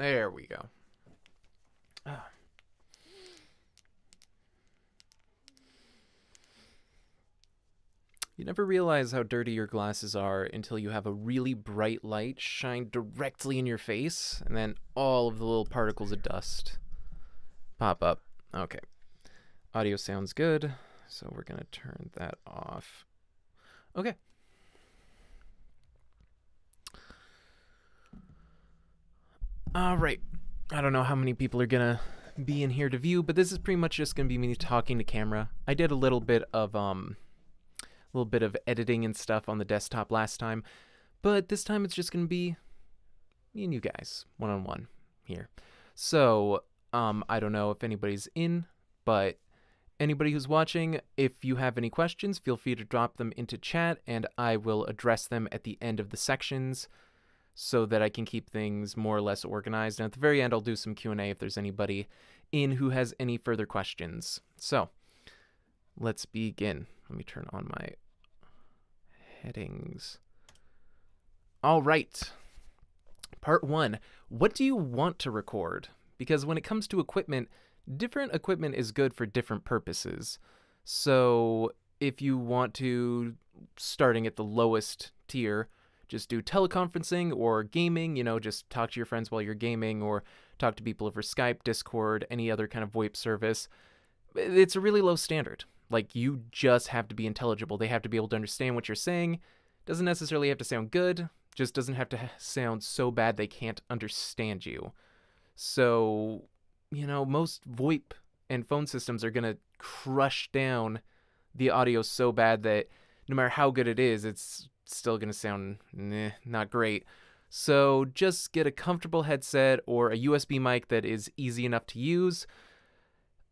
There we go. Ah. You never realize how dirty your glasses are until you have a really bright light shine directly in your face, and then all of the little particles of dust pop up. Okay. Audio sounds good, so we're going to turn that off. Okay. All right. I don't know how many people are going to be in here to view, but this is pretty much just going to be me talking to camera. I did a little bit of um a little bit of editing and stuff on the desktop last time, but this time it's just going to be me and you guys one on one here. So, um I don't know if anybody's in, but anybody who's watching, if you have any questions, feel free to drop them into chat and I will address them at the end of the sections so that I can keep things more or less organized. And at the very end, I'll do some Q&A if there's anybody in who has any further questions. So, let's begin. Let me turn on my headings. All right. Part 1. What do you want to record? Because when it comes to equipment, different equipment is good for different purposes. So, if you want to starting at the lowest tier, just do teleconferencing or gaming, you know, just talk to your friends while you're gaming or talk to people over Skype, Discord, any other kind of VoIP service. It's a really low standard. Like you just have to be intelligible. They have to be able to understand what you're saying. Doesn't necessarily have to sound good, just doesn't have to sound so bad they can't understand you. So, you know, most VoIP and phone systems are going to crush down the audio so bad that no matter how good it is, it's still going to sound not great. So just get a comfortable headset or a USB mic that is easy enough to use.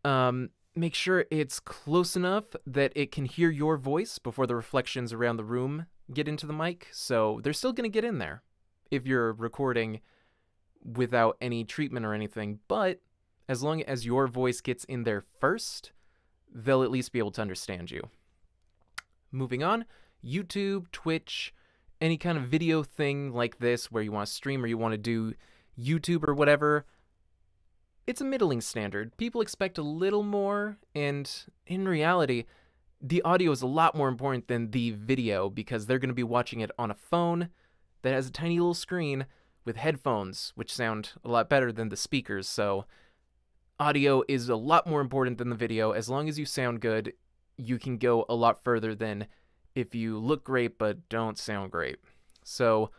Um, make sure it's close enough that it can hear your voice before the reflections around the room get into the mic. So they're still going to get in there if you're recording without any treatment or anything. But as long as your voice gets in there first, they'll at least be able to understand you. Moving on, YouTube, Twitch, any kind of video thing like this where you want to stream or you want to do YouTube or whatever, it's a middling standard. People expect a little more, and in reality, the audio is a lot more important than the video because they're going to be watching it on a phone that has a tiny little screen with headphones, which sound a lot better than the speakers. So, audio is a lot more important than the video. As long as you sound good, you can go a lot further than if you look great but don't sound great. So,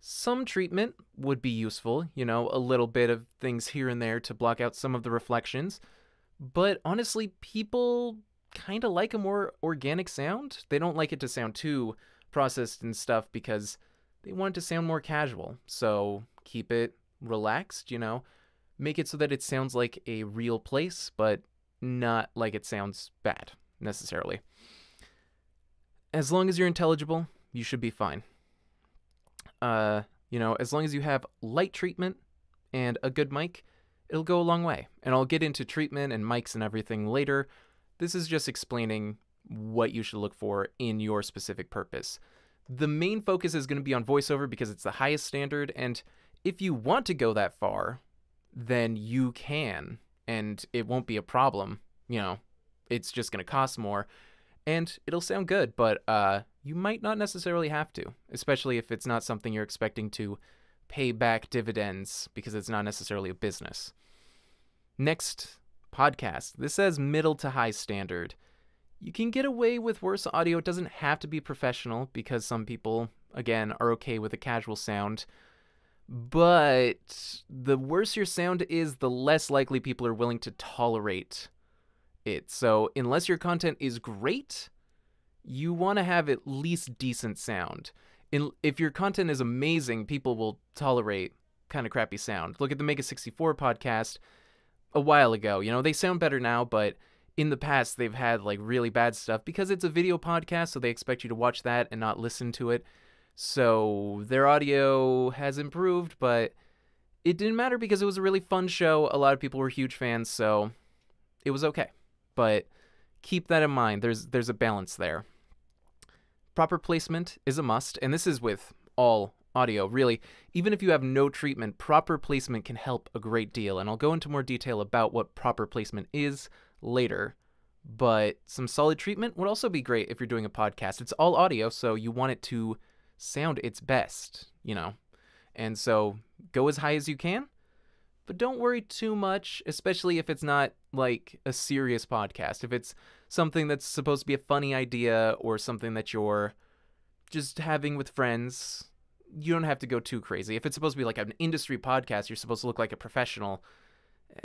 some treatment would be useful, you know, a little bit of things here and there to block out some of the reflections. But honestly, people kind of like a more organic sound. They don't like it to sound too processed and stuff because they want it to sound more casual. So keep it relaxed, you know, make it so that it sounds like a real place, but not like it sounds bad necessarily. As long as you're intelligible, you should be fine. Uh, you know, as long as you have light treatment and a good mic, it'll go a long way. And I'll get into treatment and mics and everything later. This is just explaining what you should look for in your specific purpose. The main focus is going to be on voiceover because it's the highest standard, and if you want to go that far, then you can, and it won't be a problem. You know, it's just going to cost more and it'll sound good, but uh, you might not necessarily have to, especially if it's not something you're expecting to pay back dividends because it's not necessarily a business. Next podcast. This says middle to high standard. You can get away with worse audio. It doesn't have to be professional because some people, again, are okay with a casual sound. But the worse your sound is, the less likely people are willing to tolerate it. So, unless your content is great, you want to have at least decent sound. In, if your content is amazing, people will tolerate kind of crappy sound. Look at the Mega 64 podcast a while ago. You know, they sound better now, but in the past they've had like really bad stuff because it's a video podcast, so they expect you to watch that and not listen to it. So their audio has improved, but it didn't matter because it was a really fun show. A lot of people were huge fans, so it was okay but keep that in mind. There's there's a balance there. Proper placement is a must, and this is with all audio. Really, even if you have no treatment, proper placement can help a great deal. And I'll go into more detail about what proper placement is later. But some solid treatment would also be great if you're doing a podcast. It's all audio, so you want it to sound its best, you know. And so go as high as you can, but don't worry too much, especially if it's not like a serious podcast. If it's something that's supposed to be a funny idea or something that you're just having with friends, you don't have to go too crazy. If it's supposed to be like an industry podcast, you're supposed to look like a professional.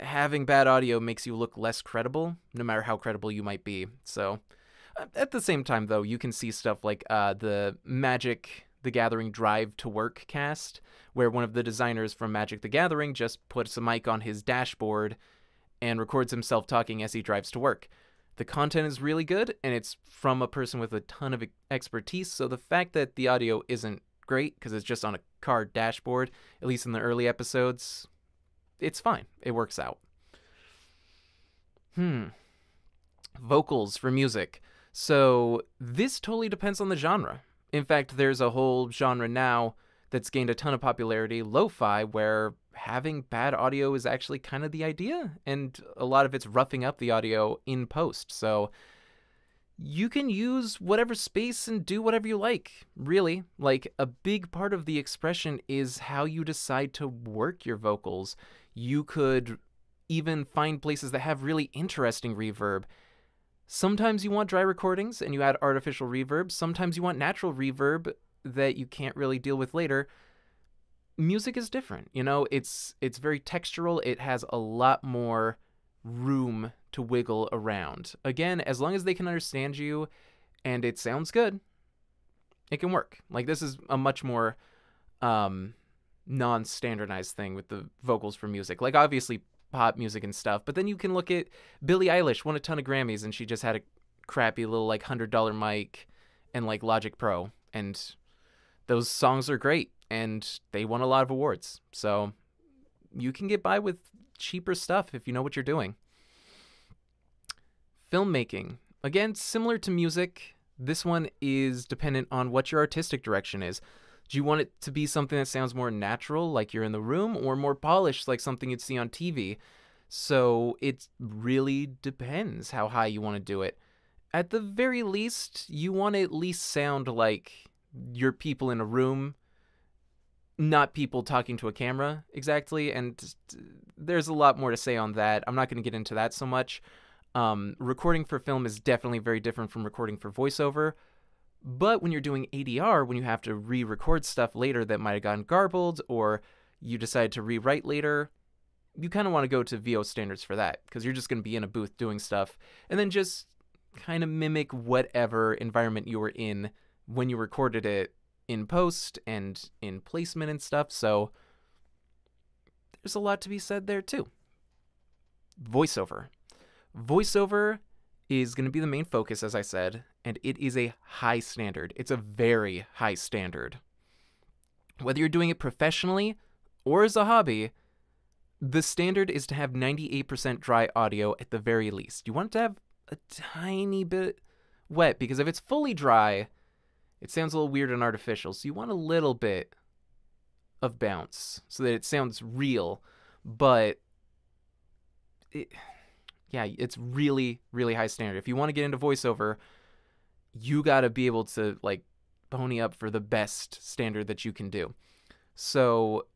Having bad audio makes you look less credible, no matter how credible you might be. So, uh, at the same time, though, you can see stuff like uh, the Magic the Gathering Drive to Work cast, where one of the designers from Magic the Gathering just puts a mic on his dashboard and records himself talking as he drives to work. The content is really good, and it's from a person with a ton of expertise. So the fact that the audio isn't great because it's just on a car dashboard, at least in the early episodes, it's fine. It works out. Hmm. Vocals for music. So this totally depends on the genre. In fact, there's a whole genre now that's gained a ton of popularity, lo-fi, where having bad audio is actually kind of the idea, and a lot of it's roughing up the audio in post. So you can use whatever space and do whatever you like, really. Like, a big part of the expression is how you decide to work your vocals. You could even find places that have really interesting reverb. Sometimes you want dry recordings and you add artificial reverb. Sometimes you want natural reverb that you can't really deal with later music is different. You know, it's it's very textural. It has a lot more room to wiggle around. Again, as long as they can understand you and it sounds good, it can work. Like this is a much more um non-standardized thing with the vocals for music. Like obviously pop music and stuff, but then you can look at Billie Eilish won a ton of Grammys and she just had a crappy little like $100 mic and like Logic Pro and those songs are great and they won a lot of awards. So you can get by with cheaper stuff if you know what you're doing. Filmmaking. Again, similar to music, this one is dependent on what your artistic direction is. Do you want it to be something that sounds more natural, like you're in the room, or more polished, like something you'd see on TV? So it really depends how high you want to do it. At the very least, you want to at least sound like you're people in a room not people talking to a camera exactly and there's a lot more to say on that i'm not going to get into that so much um, recording for film is definitely very different from recording for voiceover but when you're doing adr when you have to re-record stuff later that might have gotten garbled or you decide to rewrite later you kind of want to go to vo standards for that because you're just going to be in a booth doing stuff and then just kind of mimic whatever environment you were in when you recorded it in post and in placement and stuff. So there's a lot to be said there too. Voiceover. Voiceover is going to be the main focus, as I said, and it is a high standard. It's a very high standard. Whether you're doing it professionally or as a hobby, the standard is to have 98% dry audio at the very least. You want to have a tiny bit wet because if it's fully dry, it sounds a little weird and artificial. So you want a little bit of bounce so that it sounds real, but it, yeah, it's really, really high standard. If you want to get into voiceover, you got to be able to like pony up for the best standard that you can do. So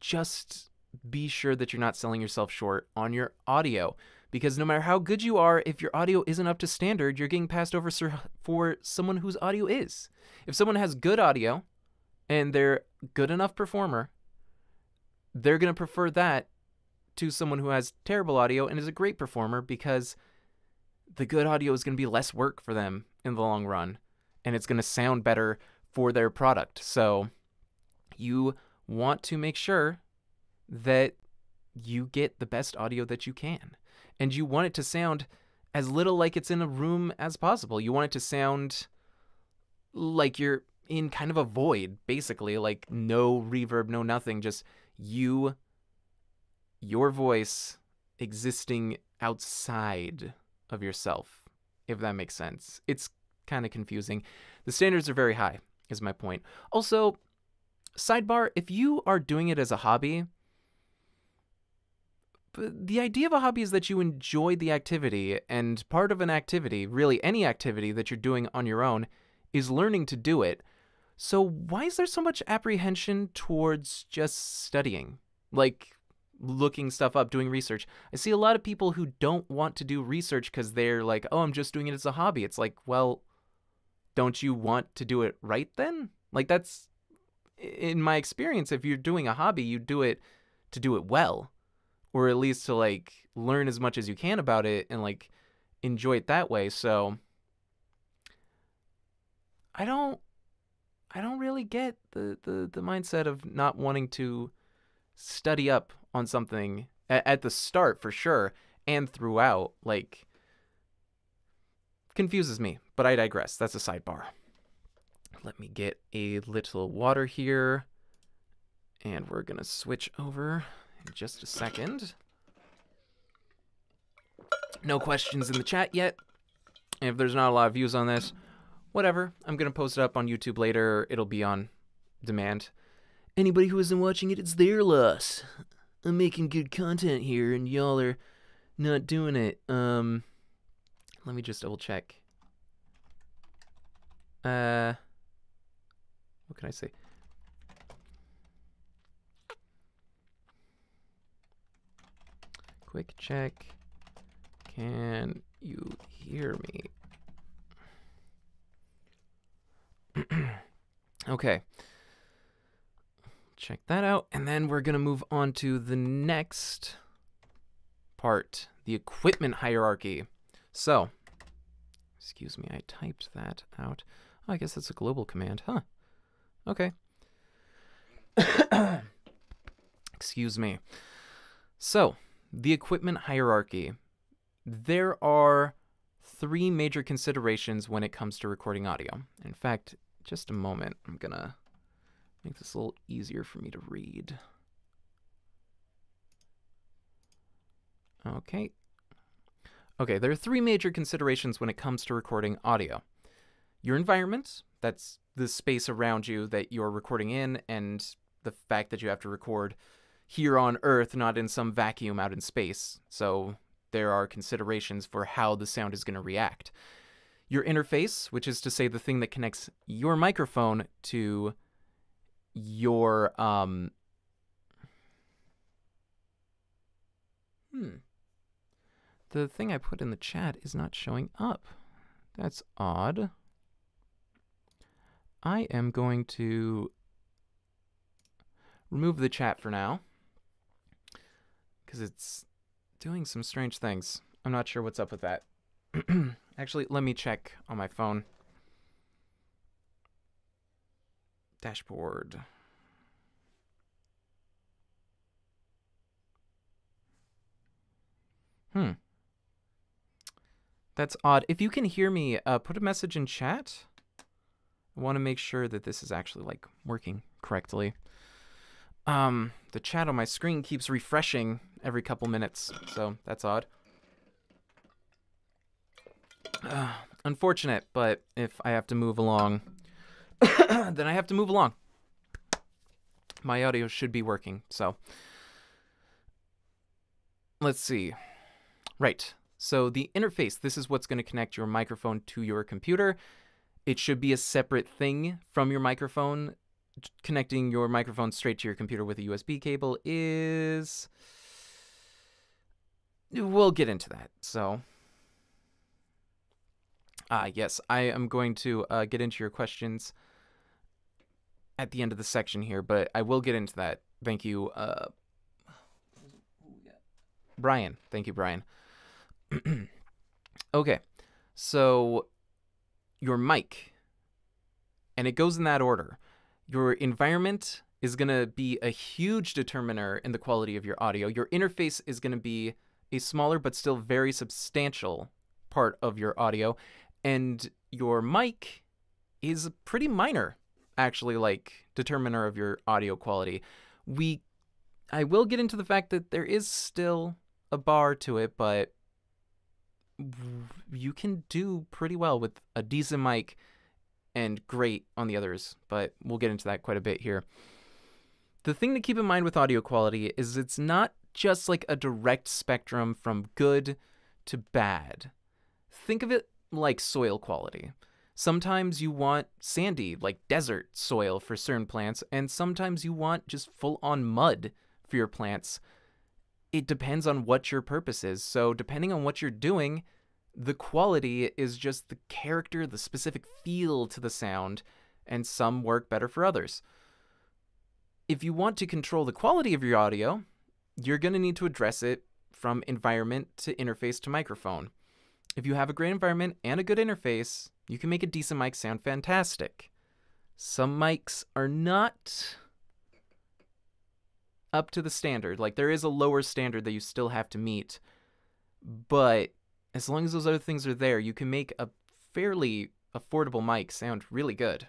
just be sure that you're not selling yourself short on your audio because no matter how good you are, if your audio isn't up to standard, you're getting passed over for someone whose audio is. If someone has good audio and they're good enough performer, they're going to prefer that to someone who has terrible audio and is a great performer because the good audio is going to be less work for them in the long run and it's going to sound better for their product. So you want to make sure that you get the best audio that you can and you want it to sound as little like it's in a room as possible. You want it to sound like you're in kind of a void, basically, like no reverb, no nothing, just you, your voice existing outside of yourself, if that makes sense. It's kind of confusing. The standards are very high, is my point. Also, sidebar if you are doing it as a hobby, the idea of a hobby is that you enjoy the activity, and part of an activity, really any activity that you're doing on your own, is learning to do it. So, why is there so much apprehension towards just studying? Like, looking stuff up, doing research. I see a lot of people who don't want to do research because they're like, oh, I'm just doing it as a hobby. It's like, well, don't you want to do it right then? Like, that's, in my experience, if you're doing a hobby, you do it to do it well, or at least to like learn as much as you can about it and like enjoy it that way. So, I don't. I don't really get the, the, the mindset of not wanting to study up on something at, at the start for sure and throughout like confuses me but i digress. That's a sidebar. Let me get a little water here and we're gonna switch over in just a second. No questions in the chat yet. If there's not a lot of views on this whatever. I'm gonna post it up on youtube later. It'll be on demand anybody who isn't watching it it's their loss I'm making good content here and y'all are not doing it. Um let me just double check. Uh what can I say? Quick check. Can you hear me? okay check that out. And then we're going to move on to the next part, the equipment hierarchy. So, excuse me, I typed that out. Oh, I guess that's a global command, huh? Okay. excuse me. So, the equipment hierarchy. There are three major considerations when it comes to recording audio. In fact, just a moment, I'm going to Make this a little easier for me to read. Okay. Okay, there are three major considerations when it comes to recording audio. Your environment, that's the space around you that you're recording in, and the fact that you have to record here on Earth, not in some vacuum out in space. So there are considerations for how the sound is going to react. Your interface, which is to say the thing that connects your microphone to your um hmm the thing I put in the chat is not showing up. That's odd. I am going to remove the chat for now because it's doing some strange things. I'm not sure what's up with that. Actually, let me check on my phone. Dashboard. Hmm. That's odd. If you can hear me, uh, put a message in chat. I want to make sure that this is actually like working correctly. Um, the chat on my screen keeps refreshing every couple minutes, so that's odd. Uh, unfortunate, but if I have to move along, then I have to move along. My audio should be working, so. Let's see. Right. So the interface, this is what's going to connect your microphone to your computer. It should be a separate thing from your microphone. Connecting your microphone straight to your computer with a USB cable is. We'll get into that. So. Ah, yes, I am going to uh, get into your questions at the end of the section here, but I will get into that. Thank you, uh, Brian. Thank you, Brian. okay, so your mic, and it goes in that order. Your environment is going to be a huge determiner in the quality of your audio. Your interface is going to be a smaller but still very substantial part of your audio. And your mic is pretty minor actually like determiner of your audio quality. We I will get into the fact that there is still a bar to it, but you can do pretty well with a decent mic and great on the others, but we'll get into that quite a bit here. the thing to keep in mind with audio quality is it's not just like a direct spectrum from good to bad. Think of it like soil quality. Sometimes you want sandy, like desert soil for certain plants, and sometimes you want just full on mud for your plants. It depends on what your purpose is. So, depending on what you're doing, the quality is just the character, the specific feel to the sound, and some work better for others. If you want to control the quality of your audio, you're going to need to address it from environment to interface to microphone. If you have a great environment and a good interface, you can make a decent mic sound fantastic. Some mics are not up to the standard. Like there is a lower standard that you still have to meet. But as long as those other things are there, you can make a fairly affordable mic sound really good.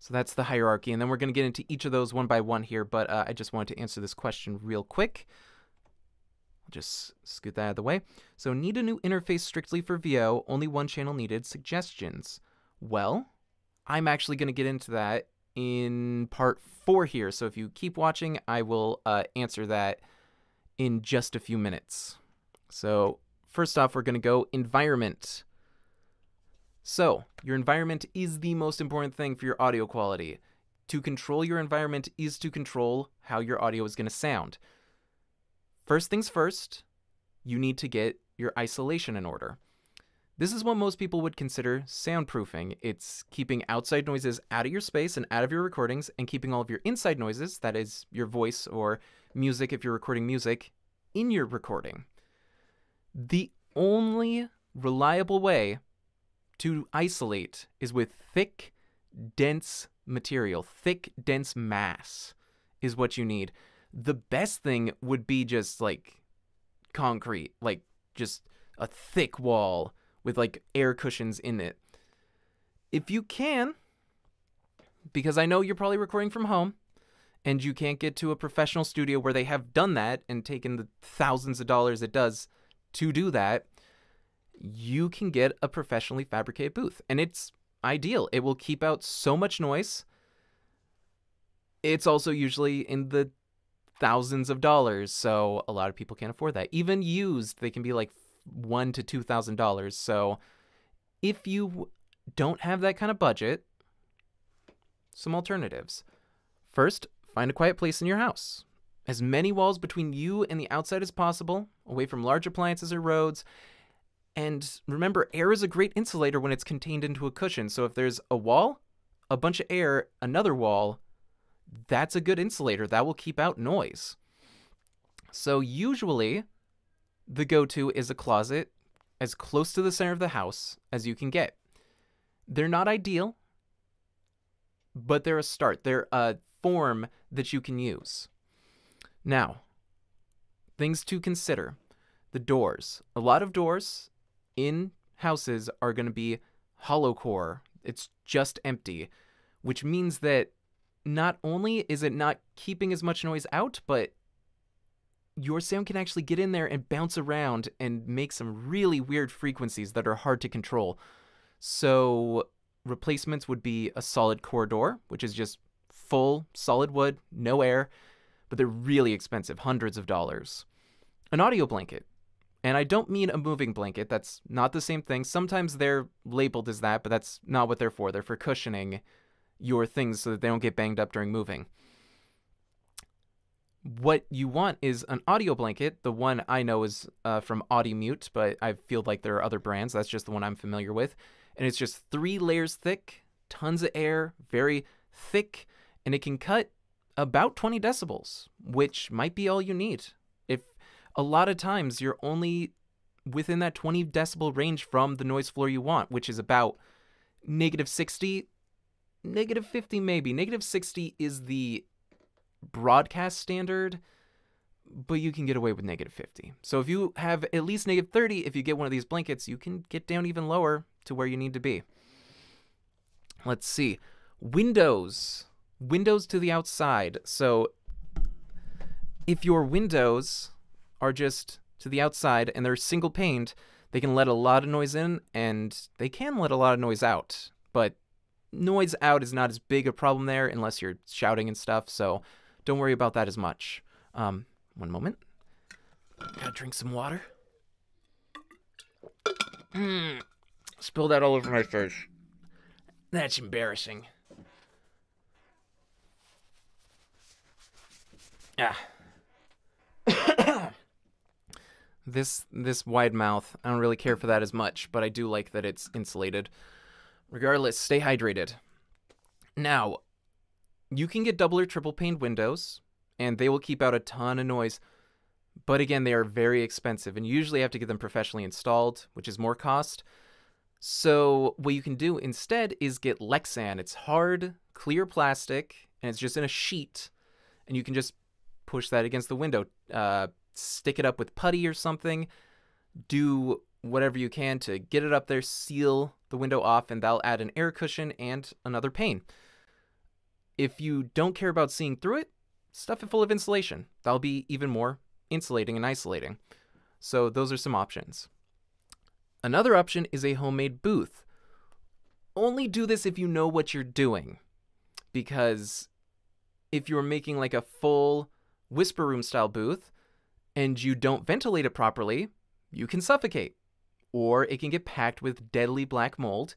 So that's the hierarchy. And then we're going to get into each of those one by one here, but uh, I just wanted to answer this question real quick. I'll just scoot that out of the way. So need a new interface strictly for VO, only one channel needed, suggestions. Well, I'm actually going to get into that in part four here. So if you keep watching, I will uh, answer that in just a few minutes. So first off, we're going to go environment. So, your environment is the most important thing for your audio quality. To control your environment is to control how your audio is going to sound. First things first, you need to get your isolation in order. This is what most people would consider soundproofing. It's keeping outside noises out of your space and out of your recordings, and keeping all of your inside noises, that is, your voice or music if you're recording music, in your recording. The only reliable way to isolate is with thick, dense material. Thick, dense mass is what you need. The best thing would be just like concrete, like just a thick wall with like air cushions in it. If you can, because I know you're probably recording from home and you can't get to a professional studio where they have done that and taken the thousands of dollars it does to do that, you can get a professionally fabricated booth. And it's ideal. It will keep out so much noise. It's also usually in the thousands of dollars, so a lot of people can't afford that. Even used, they can be like one to two thousand dollars. So if you don't have that kind of budget, some alternatives. First, find a quiet place in your house. As many walls between you and the outside as possible, away from large appliances or roads, and remember, air is a great insulator when it's contained into a cushion. So if there's a wall, a bunch of air, another wall, that's a good insulator. That will keep out noise. So usually, the go to is a closet as close to the center of the house as you can get. They're not ideal, but they're a start. They're a form that you can use. Now, things to consider the doors. A lot of doors in houses are going to be hollow core. It's just empty, which means that not only is it not keeping as much noise out, but your sound can actually get in there and bounce around and make some really weird frequencies that are hard to control. So, replacements would be a solid core door, which is just full solid wood, no air, but they're really expensive, hundreds of dollars. An audio blanket, and I don't mean a moving blanket. That's not the same thing. Sometimes they're labeled as that, but that's not what they're for. They're for cushioning your things so that they don't get banged up during moving. What you want is an audio blanket. The one I know is uh, from Audimute, but I feel like there are other brands. That's just the one I'm familiar with. And it's just three layers thick, tons of air, very thick, and it can cut about 20 decibels, which might be all you need If a lot of times you're only within that 20 decibel range from the noise floor you want, which is about negative 60, negative 50 maybe. Negative 60 is the broadcast standard, but you can get away with negative 50. So if you have at least negative 30, if you get one of these blankets, you can get down even lower to where you need to be. Let's see. Windows. Windows to the outside. So if your windows are just to the outside and they're single paned, they can let a lot of noise in and they can let a lot of noise out, but noise out is not as big a problem there unless you're shouting and stuff, so don't worry about that as much. Um, one moment. Gotta drink some water. Mm. Spilled that all over my face. That's embarrassing. Ah. this this wide mouth, I don't really care for that as much, but I do like that it's insulated. Regardless, stay hydrated. Now, you can get double or triple paned windows, and they will keep out a ton of noise. But again, they are very expensive, and you usually have to get them professionally installed, which is more cost. So, what you can do instead is get Lexan. It's hard, clear plastic, and it's just in a sheet, and you can just push that against the window, uh, stick it up with putty or something, do whatever you can to get it up there, seal the window off, and that'll add an air cushion and another pane. If you don't care about seeing through it, stuff it full of insulation. That'll be even more insulating and isolating. So those are some options. Another option is a homemade booth. Only do this if you know what you're doing. Because if you're making like a full whisper room style booth and you don't ventilate it properly, you can suffocate. Or it can get packed with deadly black mold,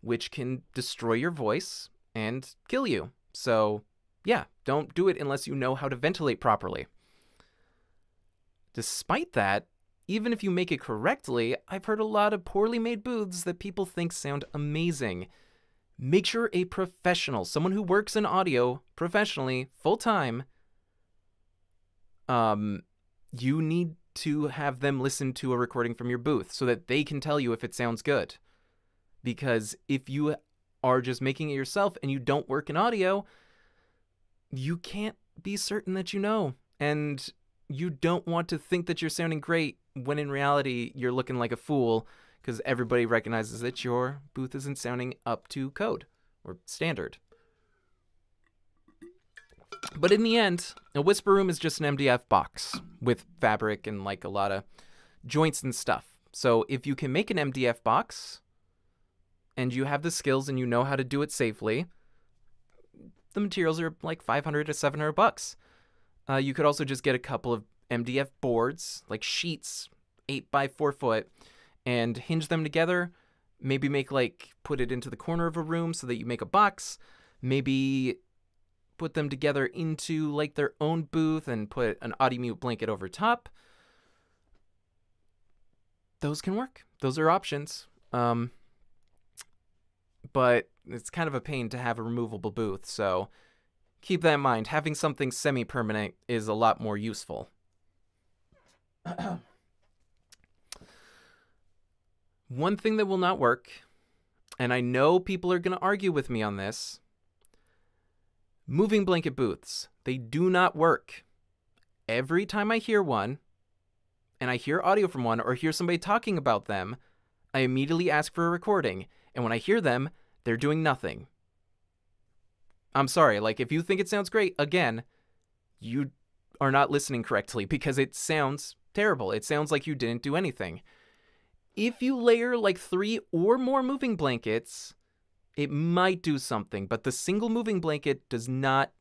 which can destroy your voice and kill you. So, yeah, don't do it unless you know how to ventilate properly. Despite that, even if you make it correctly, I've heard a lot of poorly made booths that people think sound amazing. Make sure a professional, someone who works in audio professionally, full time, um, you need to have them listen to a recording from your booth so that they can tell you if it sounds good. Because if you are just making it yourself and you don't work in audio, you can't be certain that you know. And you don't want to think that you're sounding great when in reality you're looking like a fool because everybody recognizes that your booth isn't sounding up to code or standard. But in the end, a whisper room is just an MDF box with fabric and like a lot of joints and stuff. So if you can make an MDF box and you have the skills and you know how to do it safely, the materials are like 500 to 700 bucks. Uh, you could also just get a couple of MDF boards, like sheets, 8 by 4 foot, and hinge them together. Maybe make like put it into the corner of a room so that you make a box. Maybe put them together into like their own booth and put an audio mute blanket over top. Those can work. Those are options. Um, but it's kind of a pain to have a removable booth, so keep that in mind. Having something semi permanent is a lot more useful. One thing that will not work, and I know people are going to argue with me on this moving blanket booths. They do not work. Every time I hear one, and I hear audio from one or hear somebody talking about them, I immediately ask for a recording. And when I hear them, they're doing nothing. I'm sorry, like if you think it sounds great, again, you are not listening correctly because it sounds terrible. It sounds like you didn't do anything. If you layer like three or more moving blankets, it might do something, but the single moving blanket does not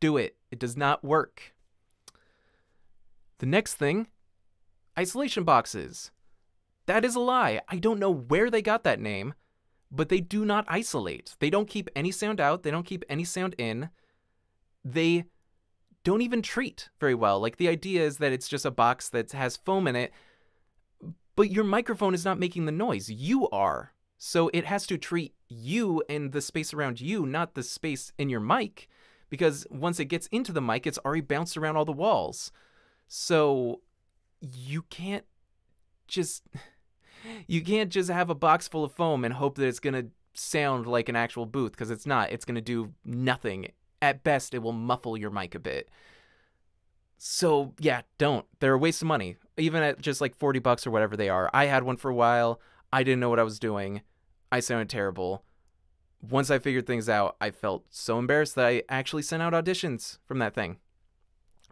do it. It does not work. The next thing isolation boxes. That is a lie. I don't know where they got that name but they do not isolate. They don't keep any sound out, they don't keep any sound in. They don't even treat very well. Like the idea is that it's just a box that has foam in it, but your microphone is not making the noise. You are. So it has to treat you and the space around you, not the space in your mic, because once it gets into the mic, it's already bounced around all the walls. So you can't just you can't just have a box full of foam and hope that it's going to sound like an actual booth because it's not. It's going to do nothing. At best, it will muffle your mic a bit. So, yeah, don't. They're a waste of money. Even at just like 40 bucks or whatever they are. I had one for a while. I didn't know what I was doing. I sounded terrible. Once I figured things out, I felt so embarrassed that I actually sent out auditions from that thing.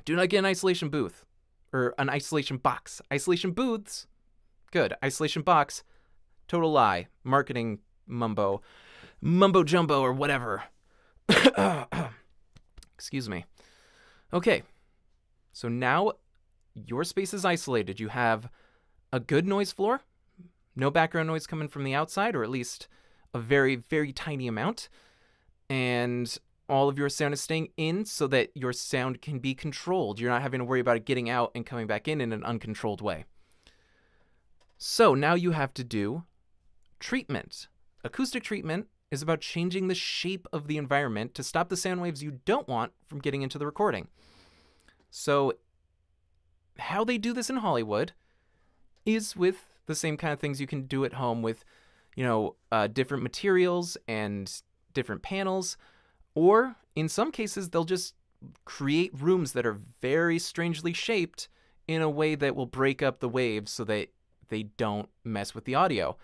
Do not get an isolation booth or an isolation box. Isolation booths Good. Isolation box. Total lie. Marketing mumbo, mumbo jumbo, or whatever. Excuse me. Okay, so now your space is isolated. You have a good noise floor, no background noise coming from the outside, or at least a very, very tiny amount. And all of your sound is staying in so that your sound can be controlled. You're not having to worry about it getting out and coming back in in an uncontrolled way. So now you have to do treatment. Acoustic treatment is about changing the shape of the environment to stop the sound waves you don't want from getting into the recording. So, how they do this in Hollywood is with the same kind of things you can do at home with, you know, uh, different materials and different panels. Or in some cases, they'll just create rooms that are very strangely shaped in a way that will break up the waves so that they don't mess with the audio.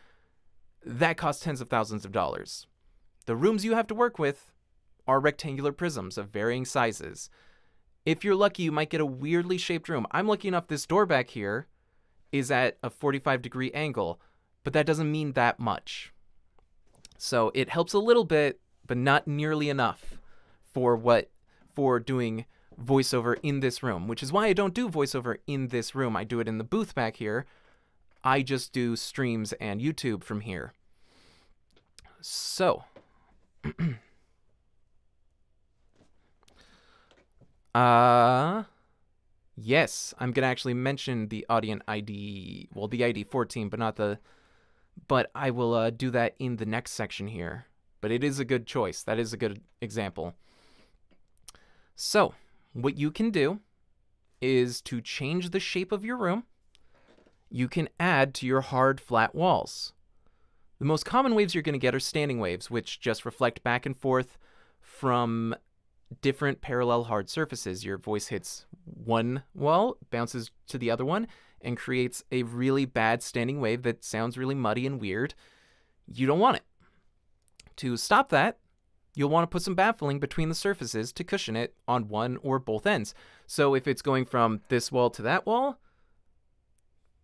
That costs tens of thousands of dollars. The rooms you have to work with are rectangular prisms of varying sizes. If you're lucky, you might get a weirdly shaped room. I'm lucky enough this door back here is at a 45 degree angle, but that doesn't mean that much. So it helps a little bit, but not nearly enough for what for doing voiceover in this room, which is why I don't do voiceover in this room. I do it in the booth back here. I just do streams and YouTube from here. So, uh yes, I'm going to actually mention the Audient ID, well the ID 14, but not the but I will uh, do that in the next section here. But it is a good choice. That is a good example. So, what you can do is to change the shape of your room. You can add to your hard, flat walls. The most common waves you're going to get are standing waves, which just reflect back and forth from different parallel hard surfaces. Your voice hits one wall, bounces to the other one, and creates a really bad standing wave that sounds really muddy and weird. You don't want it. To stop that, you'll want to put some baffling between the surfaces to cushion it on one or both ends. So if it's going from this wall to that wall,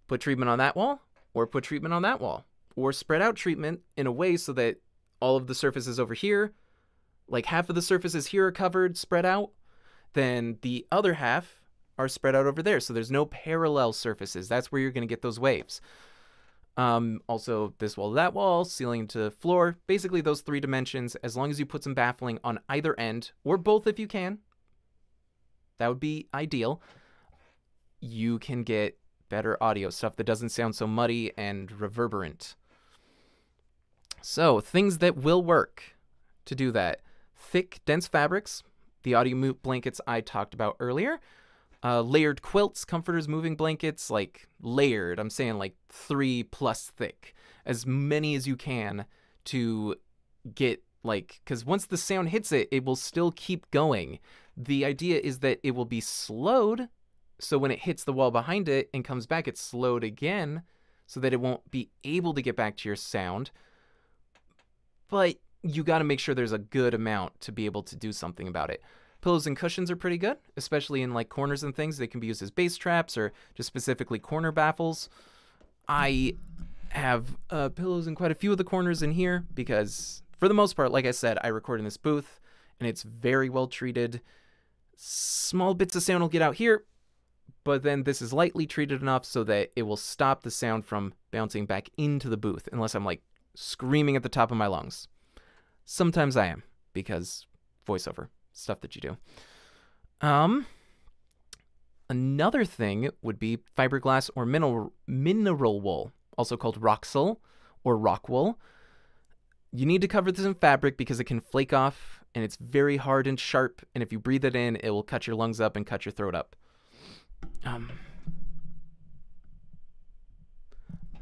put treatment on that wall, or put treatment on that wall, or spread out treatment in a way so that all of the surfaces over here, like half of the surfaces here are covered, spread out, then the other half are spread out over there. So there's no parallel surfaces. That's where you're going to get those waves. Um, also, this wall, that wall, ceiling to floor, basically those three dimensions, as long as you put some baffling on either end, or both if you can, that would be ideal, you can get better audio, stuff that doesn't sound so muddy and reverberant. So, things that will work to do that. Thick, dense fabrics, the audio mute blankets I talked about earlier. Uh, layered quilts, comforters, moving blankets, like layered. I'm saying like three plus thick, as many as you can to get like, because once the sound hits it, it will still keep going. The idea is that it will be slowed, so when it hits the wall behind it and comes back, it's slowed again, so that it won't be able to get back to your sound. But you got to make sure there's a good amount to be able to do something about it. Pillows and cushions are pretty good, especially in like corners and things. They can be used as bass traps or just specifically corner baffles. I have uh, pillows in quite a few of the corners in here because, for the most part, like I said, I record in this booth and it's very well treated. Small bits of sound will get out here, but then this is lightly treated enough so that it will stop the sound from bouncing back into the booth unless I'm like screaming at the top of my lungs. Sometimes I am because voiceover stuff that you do. Um, another thing would be fiberglass or mineral mineral wool, also called Roxul or rock wool. You need to cover this in fabric because it can flake off and it's very hard and sharp. And if you breathe it in, it will cut your lungs up and cut your throat up. Um,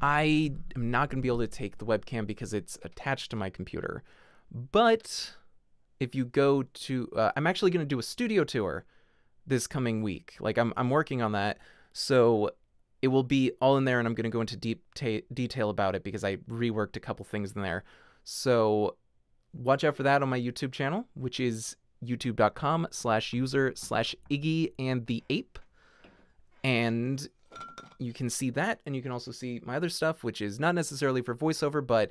I am not going to be able to take the webcam because it's attached to my computer. But if you go to, uh, I'm actually going to do a studio tour this coming week. Like I'm, I'm working on that. So it will be all in there and I'm going to go into deep ta- detail about it because I reworked a couple things in there. So watch out for that on my YouTube channel, which is youtube.com slash user slash Iggy and the ape. And you can see that. And you can also see my other stuff, which is not necessarily for voiceover, but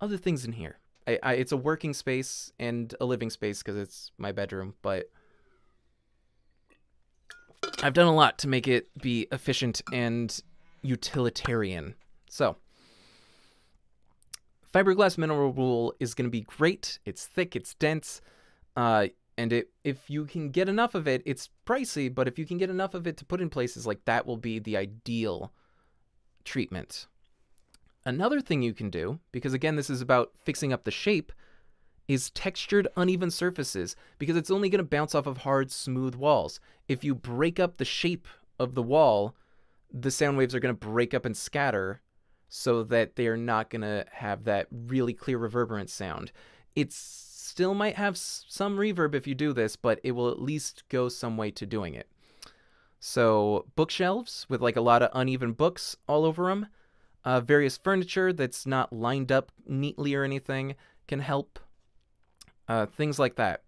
other things in here. I, I, it's a working space and a living space because it's my bedroom, but I've done a lot to make it be efficient and utilitarian. So, fiberglass mineral wool is going to be great. It's thick, it's dense, uh, and it if you can get enough of it, it's pricey. But if you can get enough of it to put in places like that, will be the ideal treatment. Another thing you can do, because again, this is about fixing up the shape, is textured uneven surfaces because it's only going to bounce off of hard, smooth walls. If you break up the shape of the wall, the sound waves are going to break up and scatter so that they're not going to have that really clear reverberant sound. It still might have some reverb if you do this, but it will at least go some way to doing it. So, bookshelves with like a lot of uneven books all over them uh, various furniture that's not lined up neatly or anything can help. Uh, things like that.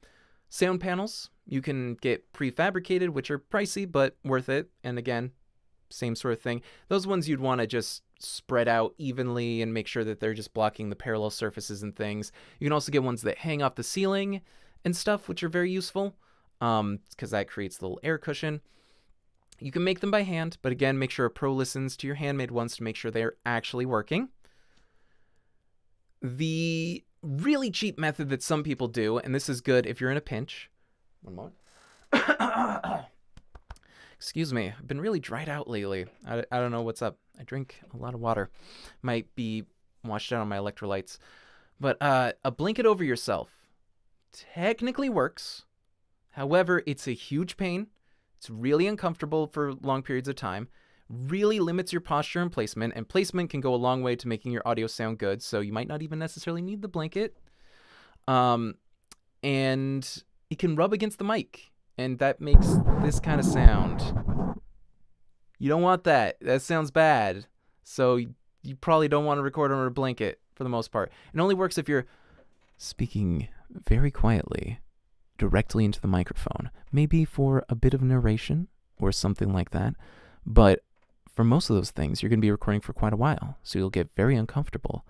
Sound panels, you can get prefabricated, which are pricey but worth it. And again, same sort of thing. Those ones you'd want to just spread out evenly and make sure that they're just blocking the parallel surfaces and things. You can also get ones that hang off the ceiling and stuff, which are very useful because um, that creates a little air cushion. You can make them by hand, but again, make sure a pro listens to your handmade ones to make sure they're actually working. The really cheap method that some people do, and this is good if you're in a pinch. One moment. Excuse me, I've been really dried out lately. I, I don't know what's up. I drink a lot of water. Might be washed out on my electrolytes. But uh, a blanket over yourself technically works. However, it's a huge pain it's really uncomfortable for long periods of time, really limits your posture and placement, and placement can go a long way to making your audio sound good, so you might not even necessarily need the blanket. Um, and it can rub against the mic, and that makes this kind of sound. You don't want that. That sounds bad. So you probably don't want to record on a blanket for the most part. It only works if you're speaking very quietly directly into the microphone, maybe for a bit of narration or something like that. But for most of those things, you're going to be recording for quite a while, so you'll get very uncomfortable.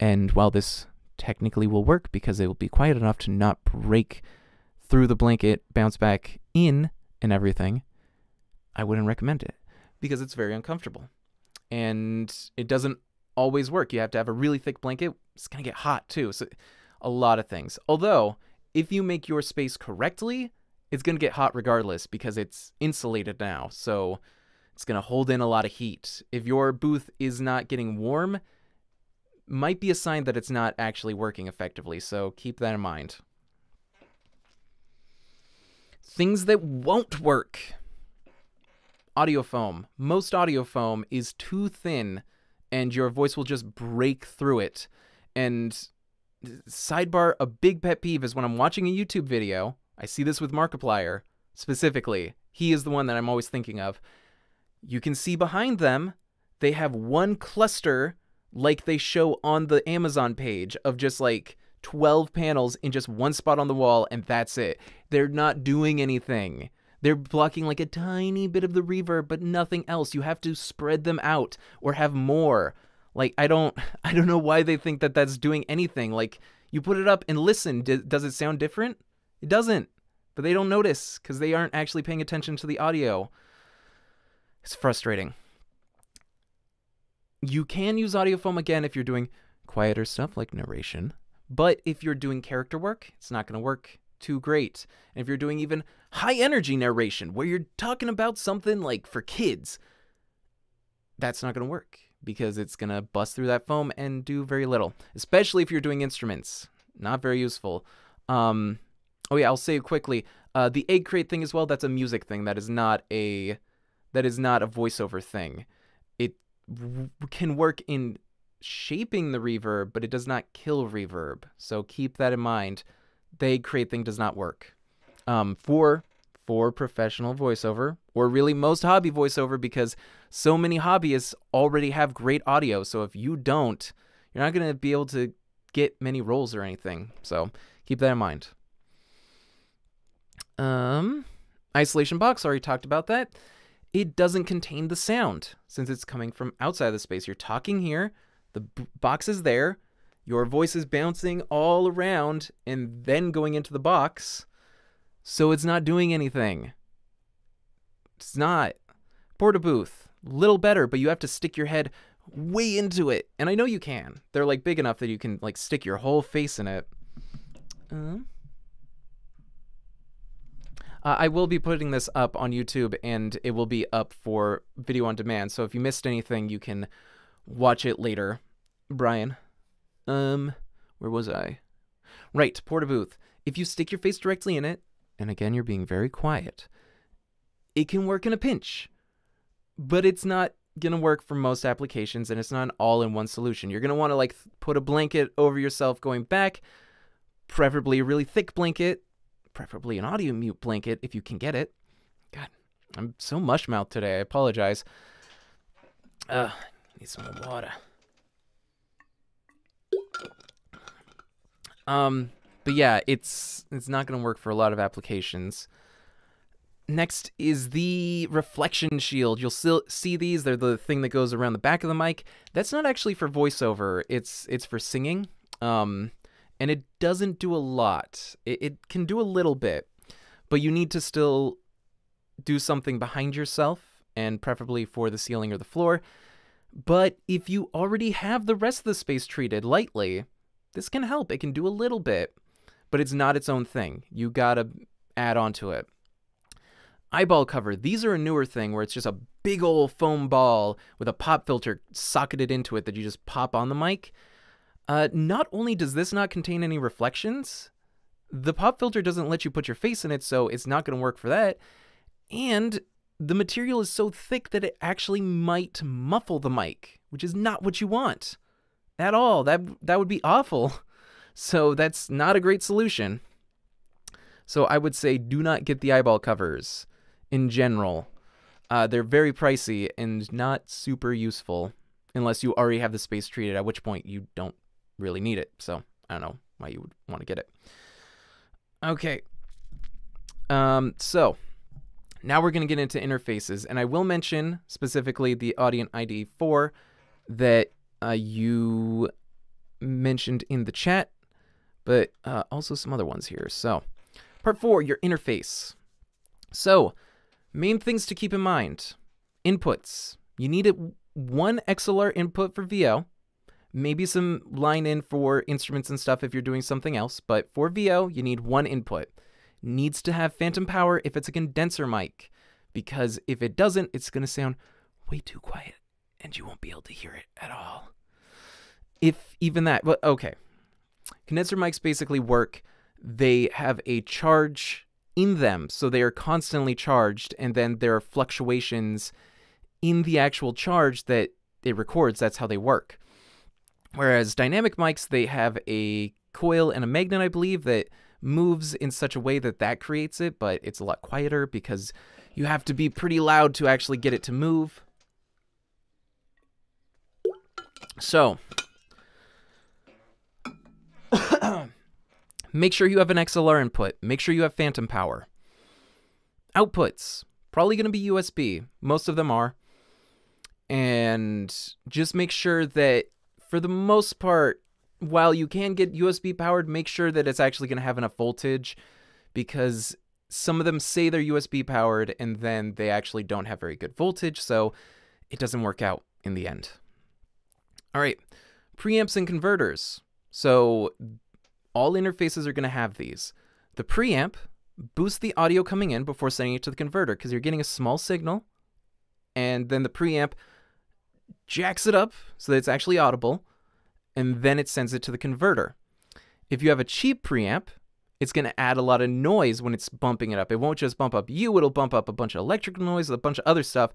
And while this technically will work because it will be quiet enough to not break through the blanket, bounce back in, and everything, I wouldn't recommend it because it's very uncomfortable. And it doesn't always work. You have to have a really thick blanket. It's going to get hot too. So, a lot of things. Although, if you make your space correctly, it's going to get hot regardless because it's insulated now. So it's going to hold in a lot of heat. If your booth is not getting warm, might be a sign that it's not actually working effectively. So keep that in mind. Things that won't work. Audio foam. Most audio foam is too thin and your voice will just break through it. And sidebar a big pet peeve is when I'm watching a YouTube video, I see this with Markiplier specifically. He is the one that I'm always thinking of. You can see behind them, they have one cluster like they show on the Amazon page of just like 12 panels in just one spot on the wall, and that's it. They're not doing anything. They're blocking like a tiny bit of the reverb, but nothing else. You have to spread them out or have more. Like I don't I don't know why they think that that's doing anything. Like you put it up and listen, D- does it sound different? It doesn't. But they don't notice cuz they aren't actually paying attention to the audio. It's frustrating. You can use audio foam again if you're doing quieter stuff like narration, but if you're doing character work, it's not going to work too great. And if you're doing even high energy narration where you're talking about something like for kids, that's not going to work because it's going to bust through that foam and do very little, especially if you're doing instruments. Not very useful. Um, oh yeah, I'll say quickly. Uh, the egg crate thing as well. That's a music thing. That is not a that is not a voiceover thing. It can work in shaping the reverb, but it does not kill reverb. So keep that in mind. The egg crate thing does not work. Um, for for professional voiceover, or really most hobby voiceover, because so many hobbyists already have great audio. So if you don't, you're not going to be able to get many roles or anything. So keep that in mind. Um, isolation box, already talked about that. It doesn't contain the sound since it's coming from outside the space. You're talking here, the box is there. your voice is bouncing all around and then going into the box, so it's not doing anything. It's not. Porta booth, little better, but you have to stick your head way into it. And I know you can. They're like big enough that you can like stick your whole face in it. Uh, uh, I will be putting this up on YouTube and it will be up for video on demand. So if you missed anything, you can watch it later. Brian. Um, where was I? Right, Porta Booth. If you stick your face directly in it, and again, you're being very quiet, it can work in a pinch. But it's not going to work for most applications and it's not an all-in-one solution. You're going to want to like put a blanket over yourself going back, preferably a really thick blanket, preferably an audio mute blanket if you can get it. God, I'm so mush mouth today. I apologize. Uh, need some more water. Um, but yeah, it's it's not going to work for a lot of applications. Next is the reflection shield. You'll still see these. They're the thing that goes around the back of the mic. That's not actually for voiceover. It's it's for singing. Um, and it doesn't do a lot. It, it can do a little bit, but you need to still do something behind yourself and preferably for the ceiling or the floor. But if you already have the rest of the space treated lightly, this can help. It can do a little bit, but it's not its own thing. You gotta add on to it. Eyeball cover. These are a newer thing where it's just a big old foam ball with a pop filter socketed into it that you just pop on the mic. Uh, not only does this not contain any reflections, the pop filter doesn't let you put your face in it, so it's not going to work for that. And the material is so thick that it actually might muffle the mic, which is not what you want at all. That that would be awful. So that's not a great solution. So I would say do not get the eyeball covers in general. Uh, they're very pricey and not super useful unless you already have the space treated, at which point you don't really need it. So I don't know why you would want to get it. Okay. Um, so now we're going to get into interfaces, and I will mention specifically the Audient ID 4 that uh, you mentioned in the chat, but uh, also some other ones here. So, part four, your interface. So, main things to keep in mind inputs. You need one XLR input for VO, maybe some line in for instruments and stuff if you're doing something else, but for VO, you need one input. Needs to have phantom power if it's a condenser mic, because if it doesn't, it's going to sound way too quiet and you won't be able to hear it at all. If even that, but okay. Condenser mics basically work, they have a charge in them, so they are constantly charged, and then there are fluctuations in the actual charge that it records. That's how they work. Whereas dynamic mics, they have a coil and a magnet, I believe, that moves in such a way that that creates it, but it's a lot quieter because you have to be pretty loud to actually get it to move. So, make sure you have an XLR input. Make sure you have phantom power. Outputs, probably going to be USB. Most of them are. And just make sure that for the most part, while you can get USB powered, make sure that it's actually going to have enough voltage because some of them say they're USB powered and then they actually don't have very good voltage, so it doesn't work out in the end. All right, preamps and converters. So all interfaces are going to have these. The preamp boosts the audio coming in before sending it to the converter because you're getting a small signal, and then the preamp jacks it up so that it's actually audible, and then it sends it to the converter. If you have a cheap preamp, it's going to add a lot of noise when it's bumping it up. It won't just bump up you, it'll bump up a bunch of electrical noise, a bunch of other stuff.